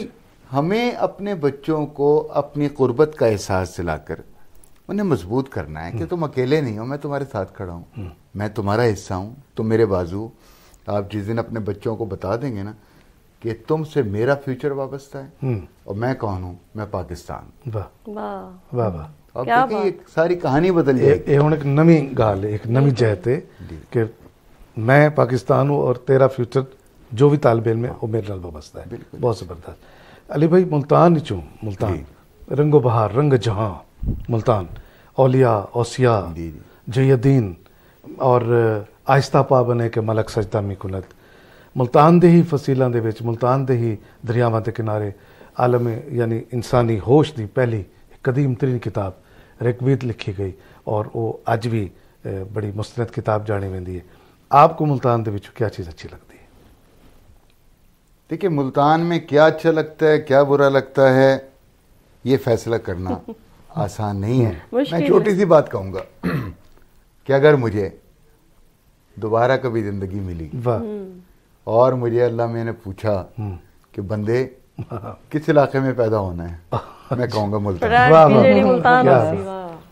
हमें अपने बच्चों को अपनी कुर्बत का एहसास दिलाकर उन्हें मज़बूत करना है कि हम्म। तुम अकेले नहीं हो मैं तुम्हारे साथ खड़ा हूँ। हम्म। मैं तुम्हारा हिस्सा हूँ तुम मेरे बाजू। आप जिस दिन अपने बच्चों को बता देंगे ना कि तुमसे मेरा फ्यूचर वाबस्ता है हम्म। और मैं कौन हूँ? मैं पाकिस्तान एक सारी कहानी बदल नवी एक गाल एक नवी जहते मैं पाकिस्तान हूँ और तेरा फ्यूचर जो भी तालब इलम है वो मेरे नाल वाबस्ता है। बहुत ज़बरदस्त। अली भाई मुल्तान चो? मुल्तान। रंगो बहार रंग जहाँ। मुल्तान। औलिया ओसिया जयदीन और आहिस्ता पा बने के मलक सजदा मी कुलत। मुल्तान दे ही फसीलों के मुल्तान दे ही दरियावान के किनारे आलम यानी इंसानी होश की पहली कदीम तरीन किताब रिकबीत लिखी गई और वो अज भी बड़ी मुस्तनद किताब जानी वेंदी है। आपको मुल्तान के क्या चीज़ अच्छी लगती है? देखिए मुल्तान में क्या अच्छा लगता है क्या बुरा लगता है ये फैसला करना आसान नहीं है। मैं छोटी सी बात कहूँगा कि अगर मुझे दोबारा कभी ज़िंदगी मिली और मुझे अल्लाह मैंने पूछा कि बंदे किस इलाके में पैदा होना है? मैं कहूँगा मुल्तान।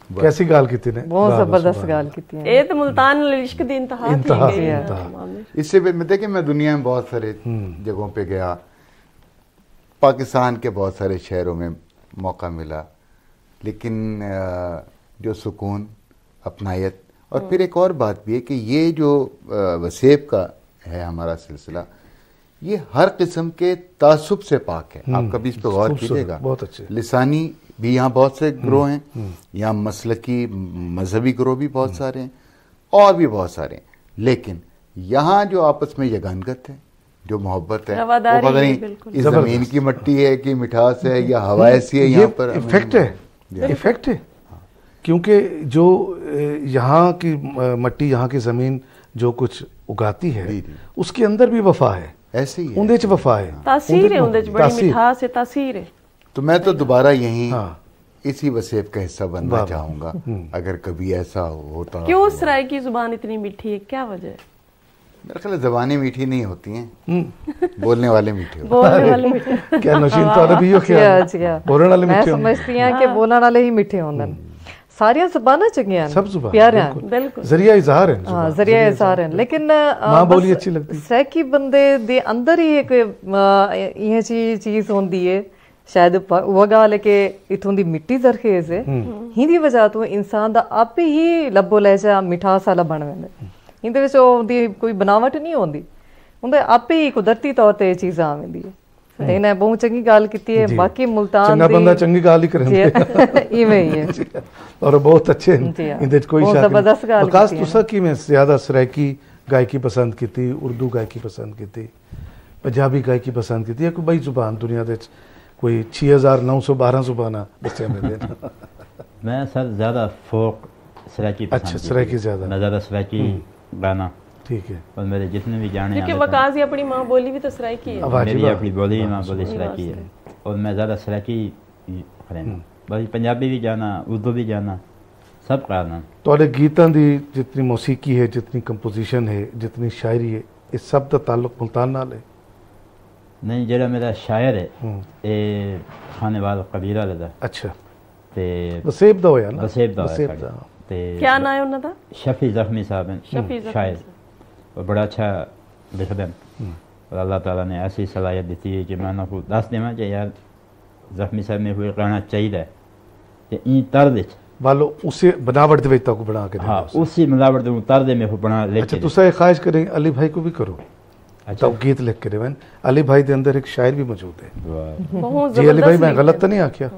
कैसी गाल की ने? बहुत ज़बरदस्त गाल की ए तो मुल्तान इश्क दी इंतहा इंतहा। तो इससे भी मतलब मैं दुनिया में बहुत सारे हम्म। जगहों पे गया। पाकिस्तान के बहुत सारे शहरों में मौका मिला। लेकिन जो सुकून अपनायत और फिर एक और बात भी है कि ये जो वसीब का है हमारा सिलसिला ये हर किस्म के तासुब से पाक है। आप हम्म। कभी इस पर गौर कीजिएगा। बहुत अच्छे। लिसानी भी यहाँ बहुत से हम्म, ग्रोह हैं। हम्म। यहाँ मसल की मजहबी ग्रोह भी बहुत सारे हैं और भी बहुत सारे हैं। लेकिन यहाँ जो आपस में यगानगत है जो मोहब्बत है वो पता नहीं इस ज़मीन की मट्टी है कि मिठास है या हवा ऐसी है यहाँ पर? इफ़ेक्ट है। इफ़ेक्ट है। हाँ। क्योंकि जो यहाँ की मट्टी यहाँ की ज़मीन जो कुछ उगाती है उसके अंदर भी वफा है। ऐसे ही उंदे वफा है। तासीर है उंदे बड़ी मिठास है तासीर है। तो मैं तो दोबारा यहीं हाँ। इसी वसेब का हिस्सा बनना वाह, वाह। चाहूंगा अगर कभी ऐसा होता क्यों उस राय की जुबान इतनी मीठी है क्या वजह है मेरा ख्याल है जबानें मीठी नहीं होती हैं बोलने वाले मीठे होते बोलने वाले मीठे क्या नौशीन तो भी यो ਜੀ ख्याल ਜੀ ਬੋਲਣ ਵਾਲੇ ਮੈਂ ਮਿੱਠੇ ਹੁੰਦੇ ਸਮਝਦੀ ਹਾਂ ਕਿ ਬੋਲਣ ਵਾਲੇ ਹੀ ਮਿੱਠੇ ਹੁੰਦੇ ਨੇ ਸਾਰੀਆਂ ਜ਼ੁਬਾਨਾਂ ਚੰਗੀਆਂ ਨੇ सब जुबान ਪਿਆਰੀਆਂ ਨੇ। बिल्कुल। बिल्कुल जरिया इजहार है ਹਾਂ जुबान, ਜ਼ਰੀਆ ਇਜ਼ਹਾਰ ਹੈ ਲੇਕਿਨ ਅ, ਮਾਂ ਬੋਲੀ ਬਸ ਅੱਛੀ ਲੱਗਦੀ। ਸੈਕੀ ਬੰਦੇ ਦੇ ਅੰਦਰ ਹੀ ਇੱਕ ਅ, ਇਹ ਜੀ ਚੀਜ਼ ਹੁੰਦੀ ਹੈ ਸ਼ਾਇਦ ਗੱਲ ਹੈ ਕਿ ਇਥੋਂ ਦੀ ਮਿੱਟੀ ਜ਼ਰਖੇਜ਼ ਹੈ। ਇਹਦੀ ਵਜ੍ਹਾ ਤੋਂ ਇਨਸਾਨ ਦਾ ਆਪੇ ਹੀ ਲੱਭੋ ਲਹਿਜਾ ਮਿਠਾਸ ਵਾਲਾ ਬਣ ਜਾਂਦਾ। ਹੈ। ਇਹਦੇ ਵਿੱਚ ਉਹਦੀ ਕੋਈ ਬਣਾਵਟ ਨਹੀਂ ਹੁੰਦੀ ਉਹਦੇ ਆਪੇ ਹੀ ਕੁਦਰਤੀ ਤੌਰ ਤੇ ਇਹ ਚੀਜ਼ਾਂ ਆਉਂਦੀ ਹੈ। ਤੇ ਇਹਨੇ ਬਹੁਤ ਚੰਗੀ ਗੱਲ ਕੀਤੀ ਹੈ। ਬਾਕੀ ਮੁਲਤਾਨ ਚੰਗਾ ਬੰਦਾ ਚੰਗੀ ਗੱਲ ਹੀ ਕਰਦਾ ਜੀ, ਇਵੇਂ ਹੀ ਹੈ। ਔਰ ਬਹੁਤ ਅੱਛੇ ਹਾਂ। ਇਹਦੇ ਕੋਈ ਬਹੁਤ ਸ਼ੱਕ ਜ਼ਬਰਦस्त ਗੱਲ ਵਿਕਾਸ ਕੀਤੀ ਹੈ। ਤੁਸੀਂ ਕਿਵੇਂ ਜ਼ਿਆਦਾ ਸਰਾਇਕੀ ਗਾਇਕੀ ਪਸੰਦ ਕੀਤੀ ਉਰਦੂ ਗਾਇਕੀ ਪਸੰਦ ਕੀਤੀ ਪੰਜਾਬੀ ਗਾਇਕੀ ਪਸੰਦ ਕੀਤੀ ਹੈ ਕੋਈ ਬਈ ਜ਼ੁਬਾਨ ਦੁਨੀਆ ਦੇ ਵਿੱਚ कोई छः हज़ार नौ सौ बारह सौ बना बच्चे में देना। मैं सर ज़्यादा फोक सराकी अच्छा सराकी ज़्यादा। मैं ज़्यादा सराकी हम्म। गाना। ठीक है। और मेरे जितने भी गाने क्योंकि वकाजी अपनी माँ बोली भी तो सराकी है। मेरी अपनी बोली माँ बोली सराकी है। और मैं ज़्यादा सराकी हम्म। बस पंजाबी भी गाना उर्दू भी गाना सब गाना। तो गीतों की जितनी मौसीकी है जितनी कंपोजिशन है जितनी शायरी है इस सब का ताल्लुक मुल्तान नाल है। नहीं जरा मेरा शायर है हम्म। ये खाने वाला कबीरा लदा ਅੱਛਾ ते ਵਸੇਬ ਦਾ ਹੋਇਆ ਨਾ वसेब दा वसेब है ਦਾ ते क्या ना है उन्होंने शफी जख्मी साहब हैं शफी जख्मी शायर और बड़ा अच्छा लिखते हैं और अल्लाह ताला ने ऐसी सलाहियत दी है कि मैं उनको दस देव कि यार ਜ਼ਖਮੀ ਸਾਹਿਬ ਨੇ ਕੋਈ ਕਹਿਣਾ ਚਾਹੀਦਾ ਹੈ ਤੇ ਇਹ ਤਰਦ ਵਿੱਚ वालो उसे बनावट दे तक बना के हाँ देना उसी मिलावट दे तरद में बना लिख अच्छा के तुसा ये ख्वाहिश करें अली भाई को भी करो अच्छा। तब गीत लिख के देवन अली भाई के अंदर एक शायर भी मौजूद है। जी अली भाई मैं गलत तो नहीं आख्या?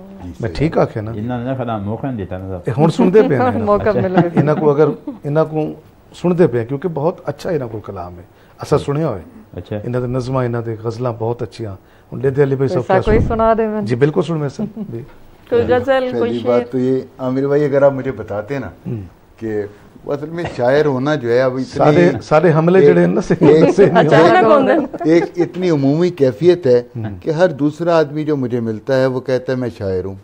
मैं ठीक आख्या ना? इन्होंने सुनते पे इन्हों। अच्छा, को अगर इन्हों को सुनते पे क्योंकि बहुत अच्छा इन्हों को कलाम है। असा सुने हुए। इन्हों इना दे नज़मा इना दे बहुत अच्छी हैं अली भाई सब क्या सुना? दे जी बिल्कुल सुन मैं सर। गज़ल कोई बात तो ये आमिर भाई अगर आप मुझे बताते ना हम्म। कि असल में शायर होना जो है अब इतने सारे सारे हमले जड़े ना से एक, से एक, एक इतनी अमूमी कैफियत है हम्म। कि हर दूसरा आदमी जो मुझे मिलता है वो कहता है मैं शायर हूँ।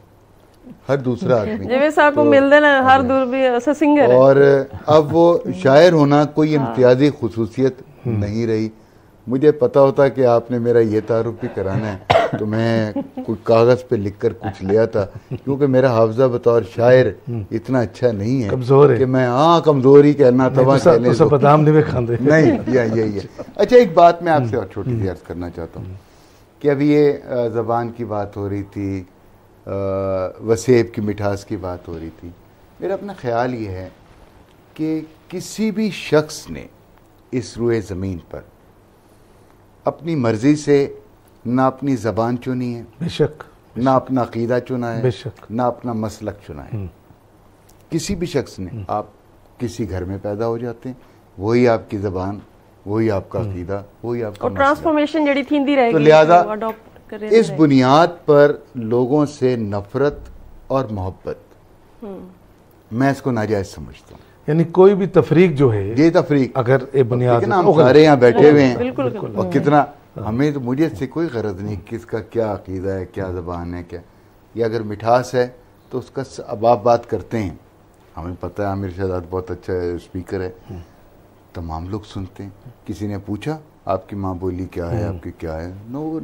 हर दूसरा आदमी। जब साहब को तो- मिल देना हर दूर भी सिंगर और अब वो शायर होना कोई हाँ। इम्तियाजी खसूसियत हम्म। नहीं रही। मुझे पता होता कि आपने मेरा ये तारुफ भी कराना है। तो मैं कोई कागज़ पे लिख कर कुछ लिया था क्योंकि मेरा हाफजा बतौर शायर इतना अच्छा नहीं है कमज़ोर है। कि मैं हाँ कमज़ोरी कहना तवा तो कहने तो बादाम नहीं खाते। नहीं या यही है अच्छा एक बात मैं आपसे और छोटी सी अर्ज़ करना चाहता हूँ कि अभी ये ज़बान की बात हो रही थी वसेब की मिठास की बात हो रही थी। मेरा अपना ख्याल ये है कि किसी भी शख्स ने इस रुए ज़मीन पर अपनी मर्ज़ी से ना अपनी ज़बान चुनी है बेशक। ना अपना अकीदा चुना है बेशक। ना अपना मसलक चुना है। किसी भी शख्स ने आप किसी घर में पैदा हो जाते हैं वही आपकी ज़बान वही आपका अकीदा वही आपका ट्रांसफॉर्मेशन जड़ी थींदी रहेगी तो लिहाजा इस बुनियाद पर लोगों से नफरत और मोहब्बत। मैं इसको नाजायज समझता हूँ। यानी कोई भी तफरीक जो है ये तफरीक। अगर ये बुनियाद लेकिन हम सारे यहाँ बैठे हुए हैं बिल्कुल, बिल्कुल। और कितना हमें तो मुझे इससे कोई गरज नहीं किसका क्या अकीदा है क्या ज़बान है क्या। ये अगर मिठास है तो उसका अब आप बात करते हैं। हमें पता है आमिर शहजाद बहुत अच्छा स्पीकर है। तमाम लोग सुनते हैं। किसी ने पूछा आपकी माँ बोली क्या है आपकी क्या है? नो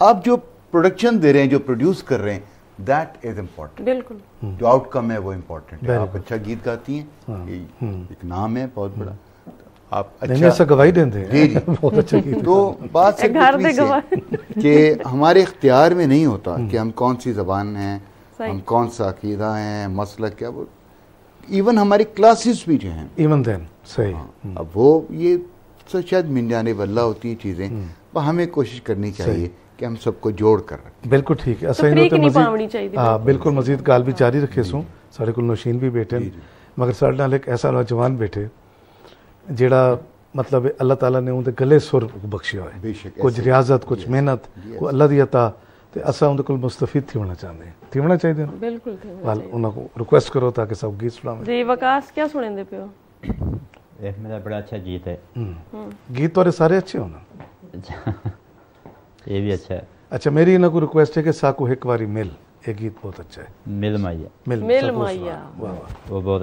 आप जो प्रोडक्शन दे रहे हैं जो प्रोड्यूस कर रहे हैं दैट इज़ इम्पोर्टेंट बिल्कुल। जो आउटकम है वो इम्पोर्टेंट है। आप अच्छा गीत गाती हैं एक नाम है बहुत बड़ा। आप नहीं नहीं, ऐसा अच्छा गवाही देते हैं जी, जी। बहुत अच्छा गीत तो बात सी है गवाह। कि हमारे इख्तियार में नहीं होता कि हम कौन सी जबान हैं हम कौन सा अकीदा है मसला क्या वो इवन हमारी क्लासेस भी जो हैं। इवन देन सही। अब वो ये तो शायद मिल जाने वाला होती हैं चीज़ें पर हमें कोशिश करनी चाहिए कि हम सबको जोड़ कर रखें। बिल्कुल ठीक है। असा तफरीक इन्हों नहीं ते मज़ीद- हाँ बिल्कुल। मजीद गाल भी जारी रखे सो साढ़े को नौशीन भी बैठे मगर साढ़े नाल एक ऐसा नौजवान बैठे जेड़ा मतलब अल्लाह ताला ने उनके गले सुर बख्शिया है बेशक, कुछ ऐसे- रियाजत कुछ मेहनत को अल्लाह दी अता ते असा उनके कोल मुस्तफीद थी होना चाहते हैं थी होना चाहिए ना बिल्कुल थे वाल उनको रिक्वेस्ट करो ताकि सब गीत सुनावे जी वकास क्या सुनेंदे पियो एक मेरा बड़ा अच्छा गीत है गीत वाले सारे अच्छे होना ये भी अच्छा है अच्छा मेरी इनको रिक्वेस्ट है कि साकू एक बारी मिल ये गीत बहुत अच्छा है मिल माइया मिल मिल साकू माइया। सुना। वाह वाह वो बहुत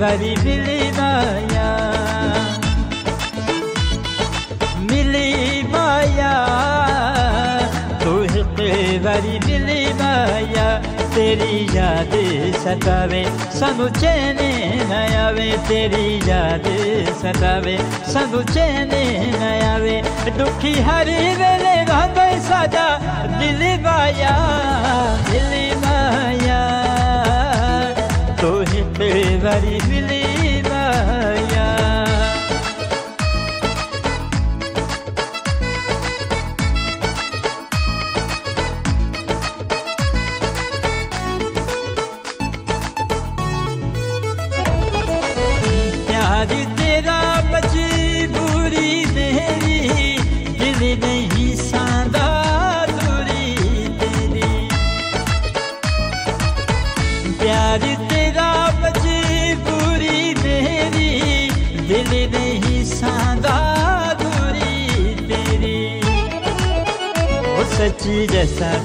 भरी मिली माया मिली माया तू हिक भरी मिली माया तेरी याद सतावे, सानू चैन न आवे। तेरी याद सतावे, सानू चैन न आवे। दुखी हरी वेले गांदे साजा, दिल माया दिल तो हित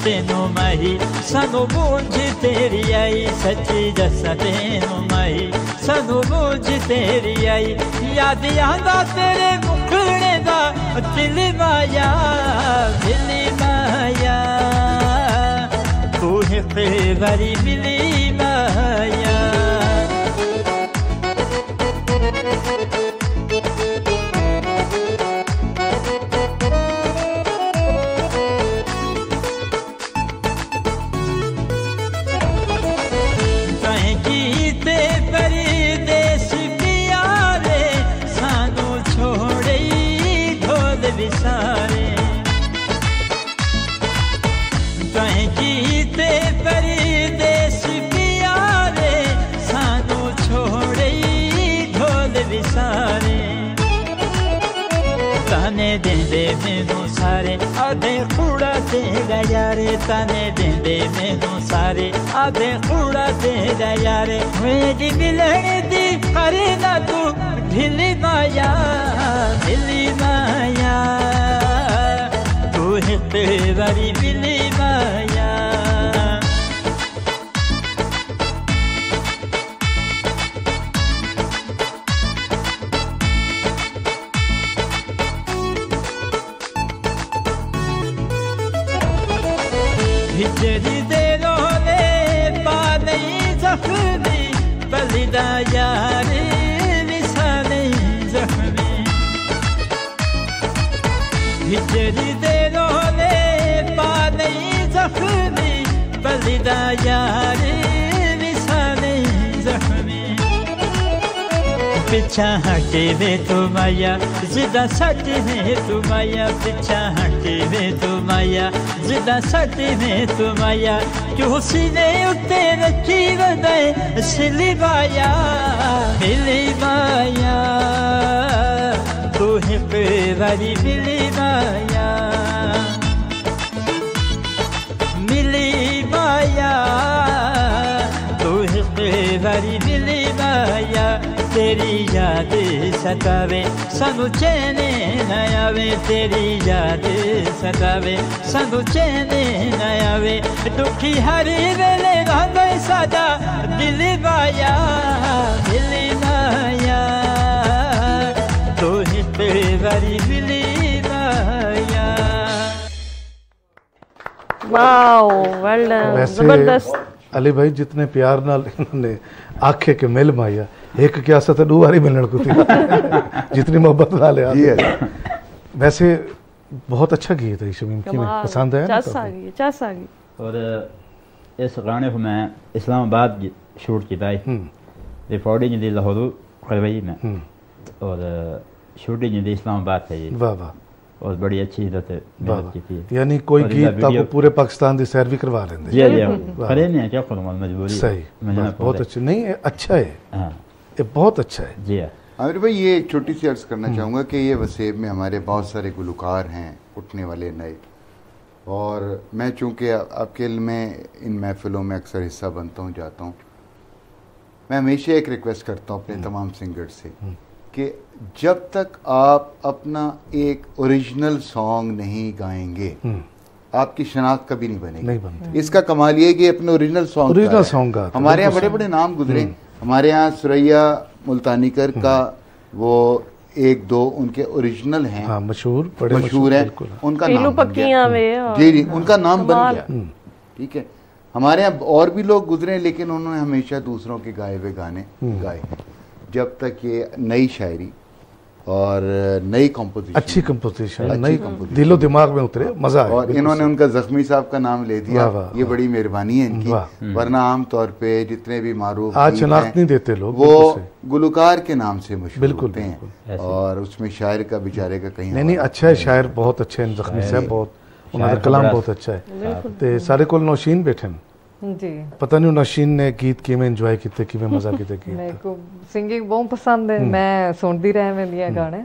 तेन माही, सनु गूंज तेरी आई सची जस तेन माही। सनु गूंज तेरी आई, याद आंदा तेरे मुखड़े का दिल माया दिल माया। तू है फिर मिली जिदा सट में तू माया पीछा हटे तो माया, जिदा सट में तू माया, क्यों सीने उत्ते रखी वदाए सिली माया मिली माया तू है पेवारी मिली माया मिली माया तू है पेवारी मिली माया तेरी याद सतावे सानू चैन न आवे तेरी याद सतावे। सानू चैन न आवे दुखी हर वेले रहंदा सादा दिल माया दिल माया। तू ही पेवारी मिली माया वाओ वेल डन ज़बरदस्त। अली भाई जितने प्यार नाल इन्होंने आखे के मिल माया एक क्या सत दो बारी मिलने को थी जितनी मोहब्बत नाल वैसे बहुत अच्छा गीत है शमीम की पसंद है चस आ गई चस आ गई और इस गाने को मैं इस्लामाबाद शूट किया है। हम्म। रिकॉर्डिंग दी लाहौर करवाई मैं। हम्म। और शूटिंग दी इस्लामाबाद है वाह वाह। और बड़ी अच्छी मेहनत की थी। यानी कोई गीत ताको वीडियो- पूरे पाकिस्तान की सैर भी करवा लेंगे। जी जी। खड़े नहीं है क्या करूँगा मजबूरी सही। बहुत अच्छा। नहीं अच्छा है। हाँ। ये बहुत अच्छा है। जी हाँ। आमिर भाई ये छोटी सी अर्ज़ करना चाहूँगा कि ये वसेब में हमारे बहुत सारे गुलकार हैं उठने वाले नए। और मैं चूँकि आपके इल्म में इन महफिलों में अक्सर हिस्सा बनता हूँ जाता हूँ मैं हमेशा एक रिक्वेस्ट करता हूँ अपने तमाम सिंगर से कि जब तक आप अपना एक ओरिजिनल सॉन्ग नहीं गाएँगे हम्म, आपकी शनाख्त कभी नहीं बनेगी। नहीं बनती। इसका कमाल ये कि अपने ओरिजिनल सॉन्ग Original सॉन्ग हैं, हमारे यहाँ बड़े बड़े नाम गुजरे। हमारे यहाँ सुरैया मुल्तानीकर का वो एक दो उनके ओरिजिनल हैं। हाँ मशहूर बड़े मशहूर है। उनका नाम बन पक्कियाँ गया जी जी उनका नाम बन गया। ठीक है। हमारे यहाँ और भी लोग गुजरे लेकिन उन्होंने हमेशा दूसरों के गाए हुए गाने गाए जब तक ये नई शायरी और नई कॉम्पोजिशन अच्छी कंपोजिशन नई composition। दिलो दिमाग में उतरे मज़ा आया और इन्होंने उनका जख्मी साहब का नाम ले दिया। वाह, ये। बड़ी मेहरबानी है इनकी। वरना आम तौर पे जितने भी मारूफ आज शनाख्त नहीं देते लोग, वो गुलकार के नाम से मशहूर बिल्कुल, होते हैं। और उसमें शायर का बेचारे का कहीं नहीं नहीं अच्छा है शायर बहुत अच्छे हैं जख्मी साहब बहुत उन्होंने कलाम बहुत अच्छा है। सारे कोल नौशीन बैठे हैं। ਜੀ. ਪਤਾ ਨਹੀਂ ਉਹ ਨਸ਼ੀਨ ਨੇ ਗੀਤ ਕਿਵੇਂ ਇੰਜੋਏ ਕੀਤੇ ਕਿਵੇਂ ਮਜ਼ਾ ਕੀਤੇ ਗੀਤ। ਮੈਨੂੰ ਸਿੰਗਿੰਗ ਬਹੁਤ ਪਸੰਦ ਹੈ ਮੈਂ ਸੁਣਦੀ ਰਹਿ ਮੈਂਦੀ ਆ ਗਾਣੇ।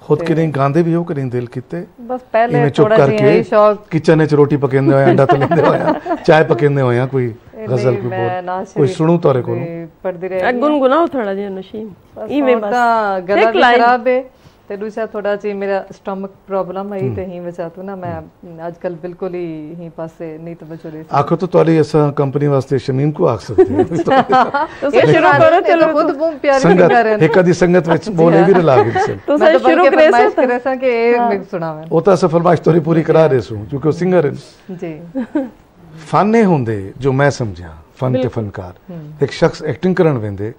ਖੁਦ ਕਿਨੇ ਗਾਉਂਦੇ ਵੀ ਹੋ ਕਿ ਦਿਲ ਕੀਤੇ? ਬਸ ਪਹਿਲੇ ਥੋੜਾ ਜਿਹਾ ਹੀ ਸ਼ੌਕ ਕਿਚਨ ਵਿੱਚ ਰੋਟੀ ਪਕਾਉਂਦੇ ਹੋਇਆ ਅੰਡਾ ਤਲਦੇ ਹੋਇਆ ਚਾਹ ਪਕਾਉਂਦੇ ਹੋਇਆ ਕੋਈ ਗਜ਼ਲ ਕੋਈ ਬੋਲ ਕੋਈ ਸੁਣੂ ਤੋਰੇ ਕੋਲ? ਪੜਦੀ ਰਹੇ ਗੁੰਗੁਣਾਓ ਥੋੜਾ ਜਿਹਾ ਨਸ਼ੀਨ। ਇਵੇਂ ਬਸ। ਗਲਾ ਖਰਾਬ ਹੈ ਤੇ ਦੂਸਰਾ ਥੋੜਾ ਜੀ ਮੇਰਾ ਸਟਮਕ ਪ੍ਰੋਬਲਮ ਹੈ ਤੇ ਹੀ ਵਚਾਤੂ ਨਾ ਮੈਂ ਅੱਜਕੱਲ ਬਿਲਕੁਲ ਹੀ ਹੀ ਪਾਸੇ ਨਹੀਂ ਤਵੱਜੋ ਦੇ ਆਖੋ ਤਾਂ ਤੁਹਾਡੀ ਇਸ ਕੰਪਨੀ ਵਾਸਤੇ ਸ਼ਮੀਮ ਕੋ ਆਖ ਸਕਦੇ ਹੋ। ਇਹ ਸ਼ੁਰੂ ਕਰੋ ਚਲੋ। ਖੁਦ ਬੂਮ ਪਿਆਰੀ ਕਰ ਰਹੇ ਨੇ। ਇੱਕ ਦੀ ਸੰਗਤ ਵਿੱਚ ਬੋਲੇ ਵੀ ਰਲਾ ਗਏ ਸੀ ਤੋ ਸ਼ੁਰੂ ਕਰੇ ਸੋ ਕਰੇ ਸਾ ਕਿ ਇਹ ਮੈਂ ਸੁਣਾਵਾਂ। ਉਹ ਤਾਂ ਸਫਰਮਾਇਸ਼ ਤੋਰੀ ਪੂਰੀ ਕਰਾ ਰਹੇ ਸੂ ਕਿਉਂਕਿ ਉਹ ਸਿੰਗਰ ਹਨ ਜੀ। ਫਾਨੇ ਹੁੰਦੇ ਜੋ ਮੈਂ ਸਮਝਿਆ ਫਨ ਤੇ ਫਨਕਾਰ। ਇੱਕ ਸ਼ਖਸ ਐਕਟਿੰਗ ਕਰਨ Vande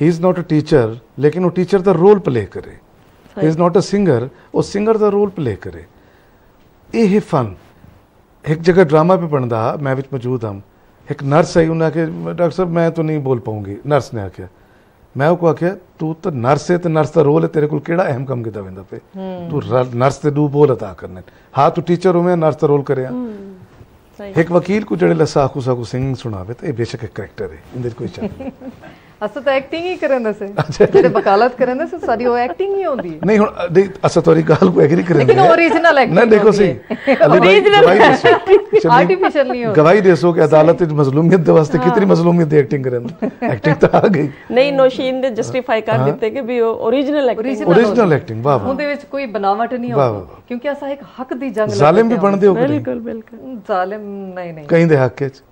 he is not a teacher ਲੇਕਿਨ ਉਹ ਟੀਚਰ ਦਾ ਰੋਲ ਪਲੇ ਕਰੇ। ਇਜ਼ ਨਾਟ ਅ ਸਿੰਗਰ ਉਹ ਸਿੰਗਰ ਦਾ ਰੋਲ ਪਲੇ ਕਰੇ ਇਹ ਫਨ ਇੱਕ ਜਗ੍ਹਾ ਡਰਾਮਾ ਵੀ ਬਣਦਾ ਮੈਂ ਵਿੱਚ ਮੌਜੂਦ ਹਾਂ ਇੱਕ ਨਰਸ ਆਈ ਉਹਨਾਂ ਕੇ ਡਾਕਟਰ ਸਾਹਿਬ ਮੈਂ ਤਾਂ ਨਹੀਂ ਬੋਲ ਪਾਉਂਗੀ ਨਰਸ ਨੇ ਆਖਿਆ ਮੈਂ ਉਹ ਆਖਿਆ ਤੂੰ ਤਾਂ ਨਰਸ ਹੈ ਤੇ ਨਰਸ ਦਾ ਰੋਲ ਹੈ ਤੇਰੇ ਕੋਲ ਕਿਹੜਾ ਅਹਿਮ ਕੰਮ ਕਿਦਾ ਵੰਦਾ ਪਏ ਤੂੰ ਨਰਸ ਤੇ ਦੂ ਬੋਲ ਅਦਾ ਕਰਨੇ ਹਾਂ ਤੂੰ ਟੀਚਰ ਹੋਵੇਂ ਨਰਸ ਦਾ ਰੋਲ ਕਰਿਆ ਇੱਕ ਵਕੀਲ ਕੋ ਜਿਹੜੇ ਲਸਾਖੂ ਸਾਖੂ ਸਿੰਘ ਸੁਣਾਵੇ ਤੇ ਬੇਸ਼ੱਕ ਇੱਕ ਕੈਰੈਕਟਰ ਹੈ ਇਹਦੇ ਕੋਈ ਚਾਹ ਅਸਲ ਤਾਂ ਐਕਟਿੰਗ ਹੀ ਕਰਨ ਦਸੇ। ਜਿਹੜੇ ਵਕਾਲਤ ਕਰਨ ਦਸੇ ਸਾਰੀ ਉਹ ਐਕਟਿੰਗ ਹੀ ਹੁੰਦੀ ਹੈ। ਨਹੀਂ ਹੁਣ ਅਸਲ ਤੁਹਾਡੀ ਗੱਲ ਕੋ ਐਗਰੀ ਕਰਨ ਲੇਕਿਨ ਓਰੀਜਨਲ ਐਕਟਿੰਗ ਨਾ ਦੇਖੋ ਸੀ ਓਰੀਜਨਲ ਆਰਟੀਫੀਸ਼ੀਅਲ ਨਹੀਂ ਹੋ ਗਵਾਹੀ ਦੇਸੋ ਕਿ ਅਦਾਲਤ ਵਿੱਚ ਮਜ਼ਲੂਮੀਅਤ ਦੇ ਵਾਸਤੇ ਕਿਤਨੀ ਮਜ਼ਲੂਮੀਅਤ ਦੀ ਐਕਟਿੰਗ ਕਰਨ ਐਕਟਿੰਗ ਤਾਂ ਆ ਗਈ। ਨਹੀਂ ਨੋਸ਼ੀਨ ਦੇ ਜਸਟੀਫਾਈ ਕਰ ਦਿੱਤੇ ਕਿ ਵੀ ਉਹ ਓਰੀਜਨਲ ਐਕਟਿੰਗ ਓਰੀਜਨਲ ਐਕਟਿੰਗ ਵਾਹ ਵਾਹ। ਉਹਦੇ ਵਿੱਚ ਕੋਈ ਬਣਾਵਟ ਨਹੀਂ ਹੁੰਦੀ ਕਿਉਂਕਿ ਅਸਾਂ ਇੱਕ ਹੱਕ ਦੀ ਜੰਗ ਜ਼ਾਲਿਮ ਵੀ ਬਣਦੇ ਹੋ ਬਿਲਕੁਲ ਬਿਲਕੁਲ। ਜ਼ਾਲਿਮ ਨਹੀਂ ਨਹੀਂ। ਕਹੀਂ ਹੱਕ ਵਿੱਚ?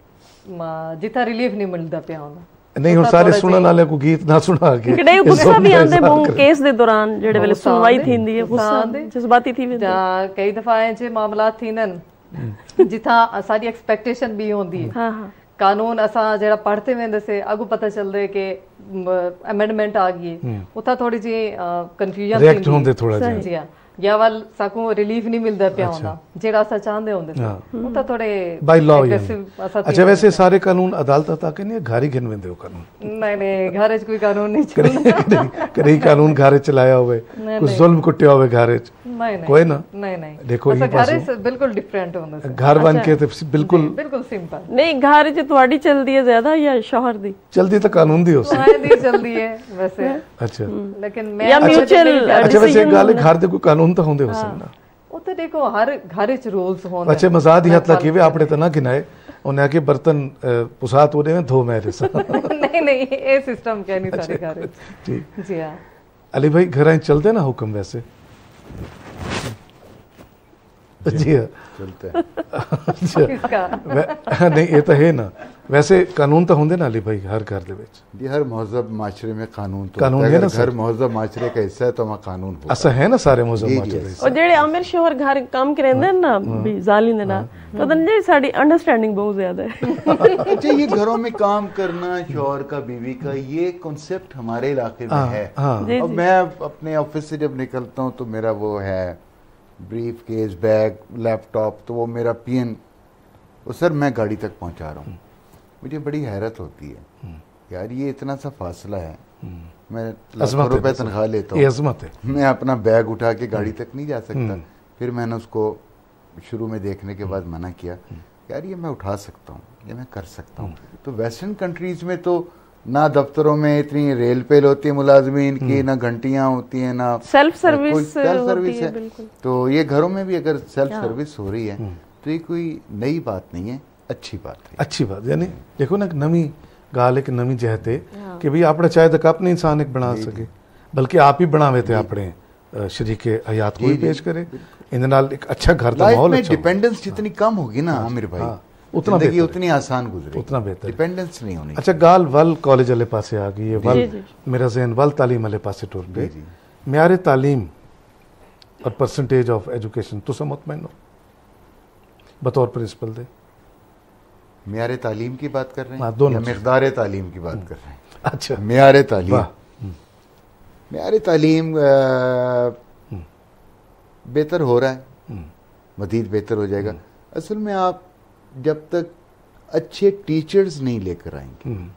ਜਿੱਥਾ ਰਿਲੀਫ ਨਹੀਂ ਮਿਲਦਾ ਪਿਆ ਹੁੰਦਾ ਨਹੀਂ ਹੁਣ ਸਾਰੇ ਸੁਣਨ ਵਾਲੇ ਕੋ ਗੀਤ ਨਾ ਸੁਣਾ ਕੇ ਕਿਹੜੇ ਗੁੱਸਾ ਵੀ ਆਂਦੇ ਬਹੁ ਕੇਸ ਦੇ ਦੌਰਾਨ ਜਿਹੜੇ ਵੇਲੇ ਸੁਣਵਾਈ ਥੀਂਦੀ ਹੈ ਗੁੱਸਾ ਜਜ਼ਬਾਤੀ ਥੀ ਵੇਂਦੇ ਤਾਂ ਕਈ ਦਫਾ ਇਹ ਜੇ ਮਾਮਲਾ ਥੀਨਨ ਜਿੱਥਾਂ ਸਾਡੀ ਐਕਸਪੈਕਟੇਸ਼ਨ ਵੀ ਹੁੰਦੀ ਹੈ। ਹਾਂ ਹਾਂ। ਕਾਨੂੰਨ ਅਸਾਂ ਜਿਹੜਾ ਪੜ੍ਹਦੇ ਵੇਂਦੇ ਸੇ ਅਗੂ ਪਤਾ ਚੱਲਦੇ ਕਿ ਅਮੈਂਡਮੈਂਟ ਆ ਗਈ ਉਥਾ ਥੋੜੀ ਜੀ ਕਨਫਿਊਜ਼ਨ ਰਿਐਕਟ ਹੁੰਦੇ ਥੋੜਾ ਜਿਹਾ। ਜੀ ਹਾਂ। ਜਾਂ ਵੱਲ ਸਾਕੂ ਰਿਲੀਫ ਨਹੀਂ ਮਿਲਦਾ ਪਿਆ ਹੁੰਦਾ ਜਿਹੜਾ ਅਸਾਂ ਚਾਹੁੰਦੇ ਹੁੰਦੇ ਸੀ ਉਹ ਤਾਂ ਥੋੜੇ ਬਾਈ ਲਾਅ aggressive ਅਸਾਂ ਅੱਛਾ ਵੈਸੇ ਸਾਰੇ ਕਾਨੂੰਨ ਅਦਾਲਤਾਂ ਤੱਕ ਨਹੀਂ ਘਰ ਹੀ ਗਿਣ ਵੰਦੇ ਹੋ ਕਾਨੂੰਨ ਨਹੀਂ ਨਹੀਂ ਘਰ 'ਚ ਕੋਈ ਕਾਨੂੰਨ ਨਹੀਂ ਚੱਲਦਾ ਕਰੀ ਕਾਨੂੰਨ ਘਰ 'ਚ ਚਲਾਇਆ ਹੋਵੇ ਕੋਈ ਜ਼ੁਲਮ ਕੁੱਟਿਆ ਹੋਵੇ ਘਰ 'ਚ ਨਹੀਂ ਨਹੀਂ ਕੋਈ ਨਾ ਨਹੀਂ ਨਹੀਂ ਦੇਖੋ ਅਸਾਂ ਇਹ ਘਰ 'ਚ ਬਿਲਕੁਲ ਡਿਫਰੈਂਟ ਹੁੰਦਾ ਸੀ ਘਰ ਬਣ ਕੇ ਤੇ ਬਿਲਕੁਲ ਬਿਲਕੁਲ ਸਿੰਪਲ ਨਹੀਂ ਘਰ 'ਚ ਤੁਹਾਡੀ ਚੱਲਦੀ ਹੈ ਜ਼ਿਆਦਾ ਜਾਂ ਸ਼ੋਹਰ ਦੀ ਚਲਦੀ ਤਾਂ ਕਾਨੂੰਨ ਦੀ ਹੋ ਸੀ ਆਏ ਦੀ ਜਲਦੀ ਹੈ ਵੈਸੇ ਅੱਛਾ ਲੇਕਿਨ ਮੈਂ ਜਾਂ mutual ਅੱਛਾ ਵੈਸੇ ਇੱਕ ਗੱਲ ਹੈ, ਘਰ ਦੇ ਕੋਈ ਕਾਨੂੰਨ ਤਾਂ ਹੁੰਦੇ ਹੋ ਸਕਦਾ ਉਹ ਤਾਂ ਦੇਖੋ ਹਰ ਘਰ 'ਚ ਰੂਲਸ ਹੁੰਦੇ ਅੱਛਾ ਮਜ਼ਾਦ ਹੀ ਹੱਥ ਲਗੀ ਵੇ ਆਪਣੇ ਤਾਂ ਨਾ ਗਿਨਾਏ ਉਹਨੇ ਆ ਕੇ ਬਰਤਨ ਅ, ਪੁਸਾਤ ਉਹਦੇ ਵਿੱਚ ਧੋ ਮੇਰੇ ਸਾਂ ਨਹੀਂ ਨਹੀਂ ਇਹ ਸਿਸਟਮ ਕਿਆ ਨਹੀਂ ਸਾਰੇ ਘਰ 'ਚ ਠੀਕ ਜੀ ਹਾਂ अली भाई घर चलते ना हुक्म वैसे जी हाँ चलते हैं अच्छा इसका वै- नहीं ये तो है ना वैसे कानून तो होंगे ना अली भाई हर घर दे ਵਿੱਚ जी हर महजब माशरे में कानून तो कानून होता है है ना अगर घर सर? महजब माशरे का हिस्सा है तो वहाँ कानून होगा ਅਸਾ ਹੈ ਨਾ ਸਾਰੇ ਮੌਜ਼ੂਮ ਜੀ, ਮਾਚੇ ਜੀ। ਦੇ ਉਹ ਜਿਹੜੇ ਆਮਿਰ ਸ਼ੋਹਰ ਘਰ ਕੰਮ ਕਰਿੰਦੇ ਨੇ ਨਾ ਵੀ ਜ਼ਾਲੀ ਦੇ ਨਾਲ ਤਾਂ ਉਹਦਾਂ ਜਿਹੜੀ ਸਾਡੀ ਅੰਡਰਸਟੈਂਡਿੰਗ ਬਹੁਤ ਜ਼ਿਆਦਾ ਹੈ अच्छा ये घरों में काम करना शोहर का बीवी का ये कॉन्सेप्ट हमारे इलाके में हाँ, है हाँ। जी, अब जी। मैं अपने ऑफिस से जब निकलता हूँ तो मेरा वो है ब्रीफ केस बैग लैपटॉप तो वो मेरा पीएन वो सर मैं गाड़ी तक पहुँचा रहा हूँ। मुझे बड़ी हैरत होती है। यार ये इतना सा फासला है। मैं लाखों रुपए तनख्वाह लेता हूँ। अजमत है। मैं अपना बैग उठा के गाड़ी तक नहीं जा सकता। फिर मैंने उसको शुरू में देखने के बाद मना किया। यार ये मैं उठा सकता हूँ ये मैं कर सकता हूँ। तो वेस्टर्न कंट्रीज़ में तो ना दफ्तरों में इतनी रेल पेल होती है मुलाजमीन की ना घंटियाँ होती हैं ना सेल्फ सर्विस सेल्फ होती सर्विस है। है तो ये घरों में भी अगर सेल्फ सर्विस हो रही है तो ये कोई नई बात नहीं है अच्छी बात है। अच्छी बात यानी देखो ना एक नवी गाल एक नवी जहत है। कि भी अपने चाहे तक अपने इंसान एक बना सके बल्कि आप ही बनावे थे अपने शरीके हयात को भी पेश करे। इन एक अच्छा घर का माहौल में अच्छा हो। डिपेंडेंस जितनी कम होगी ना आमिर भाई हाँ, उतना ज़िंदगी बेहतर उतनी आसान गुजरेगी। उतना बेहतर डिपेंडेंस नहीं होनी अच्छा गाल वल कॉलेज वाले पासे आ गई है वल। मेरा जहन वल तालीम वाले पासे टुर पे जी, म्यारे तालीम और परसेंटेज ऑफ़ एजुकेशन तो मुतमैन हो? बतौर प्रिंसिपल दे। म्यार तालीम की बात कर रहे हाँ, हैं दोनों या मकदार तालीम की बात कर रहे हैं? अच्छा। म्यार तालीम। वाह। म्यार तालीम बेहतर हो रहा है। मजीद बेहतर हो जाएगा। असल में आप जब तक अच्छे टीचर्स नहीं लेकर आएँगे। हम्म,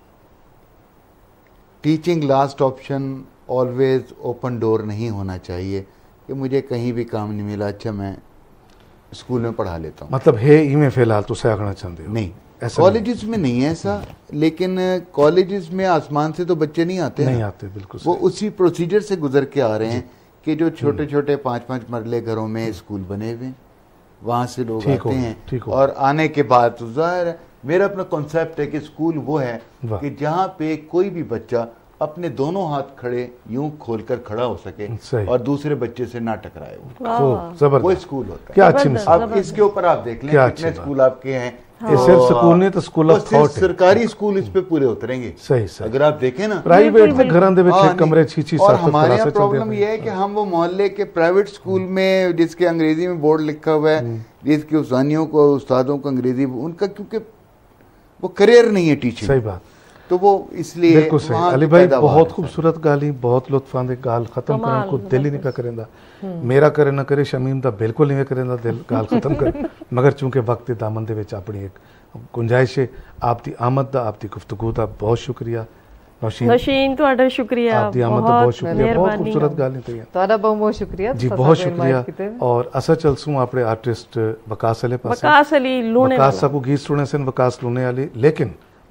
teaching last option always open door नहीं होना चाहिए कि मुझे कहीं भी काम नहीं मिला अच्छा मैं स्कूल में पढ़ा लेता हूँ। मतलब है ही में फ़िलहाल तो आखना चाहते हो? नहीं। कॉलेजेस में नहीं है ऐसा लेकिन कॉलेजेस में आसमान से तो बच्चे नहीं आते नहीं आते बिल्कुल वो उसी प्रोसीजर से गुजर के आ रहे हैं कि जो छोटे छोटे पाँच पाँच मरले घरों में स्कूल बने हुए हैं। वहाँ से लोग आते हो, हैं हो। और आने के बाद तो ज़ाहिर है मेरा अपना कॉन्सेप्ट है कि स्कूल वो है। कि जहाँ पे कोई भी बच्चा अपने दोनों हाथ खड़े यूँ खोलकर खड़ा हो सके और दूसरे बच्चे से ना टकराए वो। स्कूल होता है। क्या अच्छी अब इसके ऊपर आप देख लें कितने स्कूल आपके हैं। सिर्फ स्कूल नहीं तो स्कूल तो ऑफ सिर्फ थॉट है सरकारी स्कूल इस पे पूरे उतरेंगे सही सही अगर आप देखें ना प्राइवेट बिल्कुल, ਦੇ ਘਰਾਂ ਦੇ ਵਿੱਚ हाँ, ਇੱਕ ਕਮਰੇ नहीं। 6 6 और 7 हमारे यहाँ प्रॉब्लम ये है कि हम वो मोहल्ले के प्राइवेट स्कूल में जिसके अंग्रेजी में बोर्ड लिखा हुआ है जिसके उसानियों को उस्तादों को अंग्रेजी उनका क्योंकि वो करियर नहीं है टीचिंग सही बात तो वो इसलिए बिल्कुल सही वहाँ अली की भाई पैदावार बहुत है। खूबसूरत गाली बहुत लुत्फ आंदे गाल खत्म कमाल, करने को दिल ही नहीं पे करेंदा मेरा करे ना करे शमीम दा बिल्कुल नहीं करेंदा दिल गाल खत्म कर मगर चूंकि वक्त दे दामन दे ਵਿੱਚ ਆਪਣੀ ਇੱਕ ਗੁੰਜਾਇਸ਼ ਹੈ ਆਪ ਦੀ ਆਮਦ ਦਾ ਆਪ ਦੀ ਗੁਫ਼ਤਗੂ ਦਾ ਬਹੁਤ ਸ਼ੁਕਰੀਆ ਨੌਸ਼ੀਨ ਨਸ਼ੀਨ ਤੁਹਾਡਾ ਸ਼ੁਕਰੀਆ ਆਪ ਦੀ ਆਮਦ ਦਾ ਬਹੁਤ ਸ਼ੁਕਰੀਆ ਬਹੁਤ ਮਿਹਰਬਾਨੀ। खूबसूरत गाली तो ਤੁਹਾਡਾ ਬਹੁਤ ਬਹੁਤ ਸ਼ੁਕਰੀਆ जी ਤੁਸੀਂ बहुत ਸਾਨੂੰ शुक्रिया invite ਕੀਤੇ। और असा चलसूं अपने आर्टिस्ट वकास अले पासे वकास अली लूणे वकास वाला। साकू गीत सुने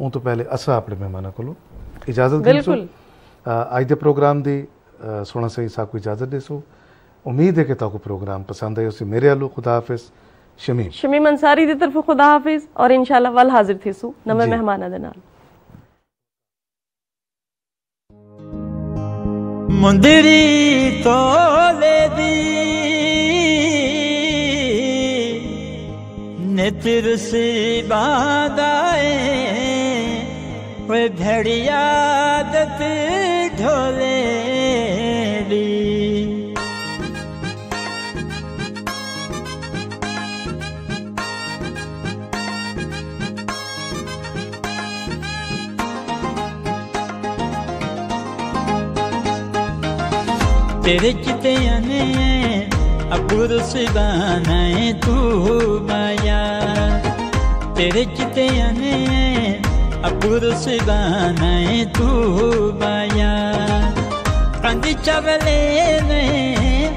ਉਹ ਤੋਂ ਪਹਿਲੇ ਅਸਾਂ ਆਪਣੇ ਮਹਿਮਾਨਾਂ ਕੋਲੋਂ ਇਜਾਜ਼ਤ ਦੇ ਸੋ। ਅੱਜ ਦੇ ਪ੍ਰੋਗਰਾਮ ਦੀ ਸੋਣਾ ਸਹੀ ਸਾ ਇਜਾਜ਼ਤ ਦੇ ਸੋ। ਉਮੀਦ ਹੈ ਕਿ ਤੁਹਾਨੂੰ ਪ੍ਰੋਗਰਾਮ ਪਸੰਦ ਆਇਆ ਉਸੇ ਮੇਰੇ ਵੱਲੋਂ ਖੁਦਾ ਹਾਫਿਜ਼ ਸ਼ਮੀਮ ਸ਼ਮੀਮ ਅੰਸਾਰੀ ਦੀ ਤਰਫੋਂ ਖੁਦਾ ਹਾਫਿਜ਼ ਔਰ ਇਨਸ਼ਾਅੱਲਾ ਵੱਲ ਹਾਜ਼ਰ ਥੀਸੂ ਨਵੇਂ ਮਹਿਮਾਨਾਂ ਦੇ ਨਾਲ। ਮੁੰਦਰੀ ਤੋਲੇ ਦੀ मित्र से बाधाए वे भड़ियादत ढोलेरी तेरे कितने ने अबुर सिदानाए तू माया। तेरे चितिया ने अबुर सिदानाए तू माया। कंद चवले ने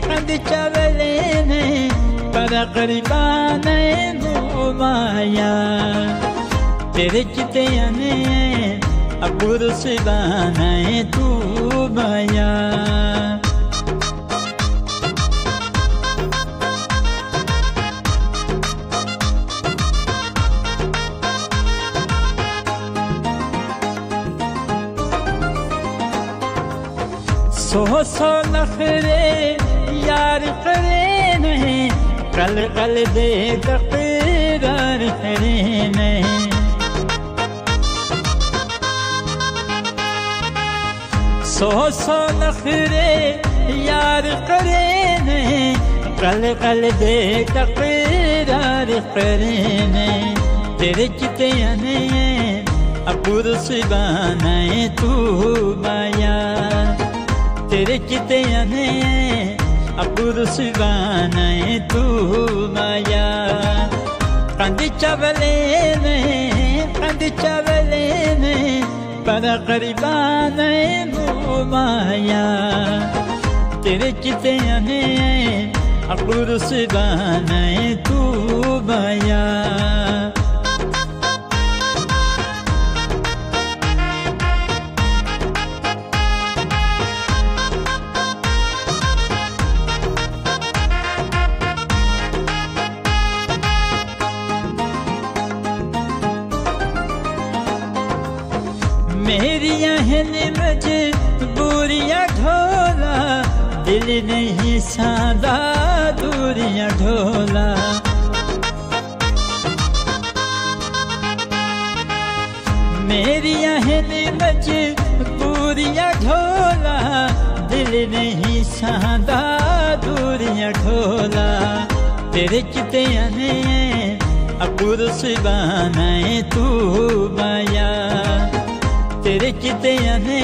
कंद चवले ने पर नू माया। तेरे चितिया ने अबुर सिदानाए तू माया। सो नखरे यार करे नहीं कल कल दे तकरार करे नहीं सो सो नखरे यार करे नहीं कल कल दे तकरार करे नहीं तेरे चितिया ने अबुर सिबानाए तू माया तेरे चितिया ने अबुर सिबानाए तू, माया। कंद चवले ने कंद चवले ने पर करीबाने माया। तेरे चितिया ने अबुर सिबानाए तू, माया। नहीं सादा दूरियाँ ढोला। मेरिया हिल मजबूरियाँ ढोला। दिल नहीं सादा दूरियाँ ढोला। तेरे चितिया ने अबुर सिबानाए तू माया। तेरे चितिया ने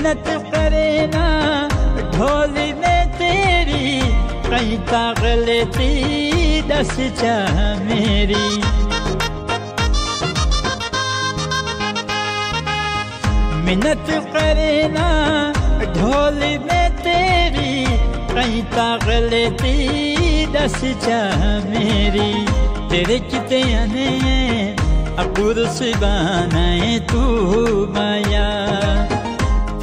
मेहनत करे ना, ढोल में तेरी कहीं पागल लेती दस चाह मेरी। मिन्नत करे ना, ढोल में तेरी कहीं पागल लेती दस चाह मेरी। तेरे कितने अने अपुर से बनाए तू माया।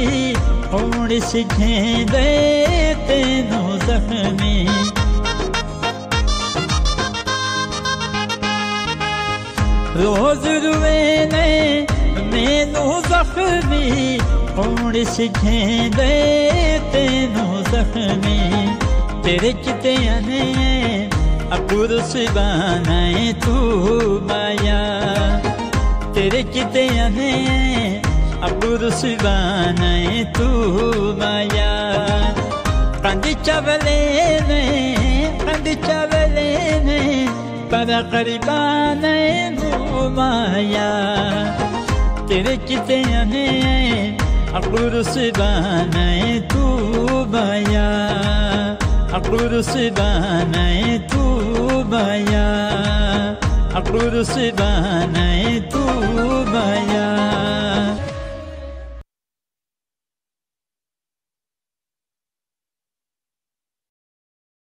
जख्मी होण सिखेंदे तेनू जख्मी? रोज रुए ने मैनू जख्मी। होण सिखेंदे तेनू जख्मी? तेरे किते आने अपुरुष बनाए तू माया। तेरे किते आने अपुरुष बनाए तू माया। कंदी चवले ने कंदी चवले ने, पर करीबान माया। तेरे किते आने अपुरुष बनाए तू माया। अपुरुष बनाए तू माया। अपुरुष तू माया।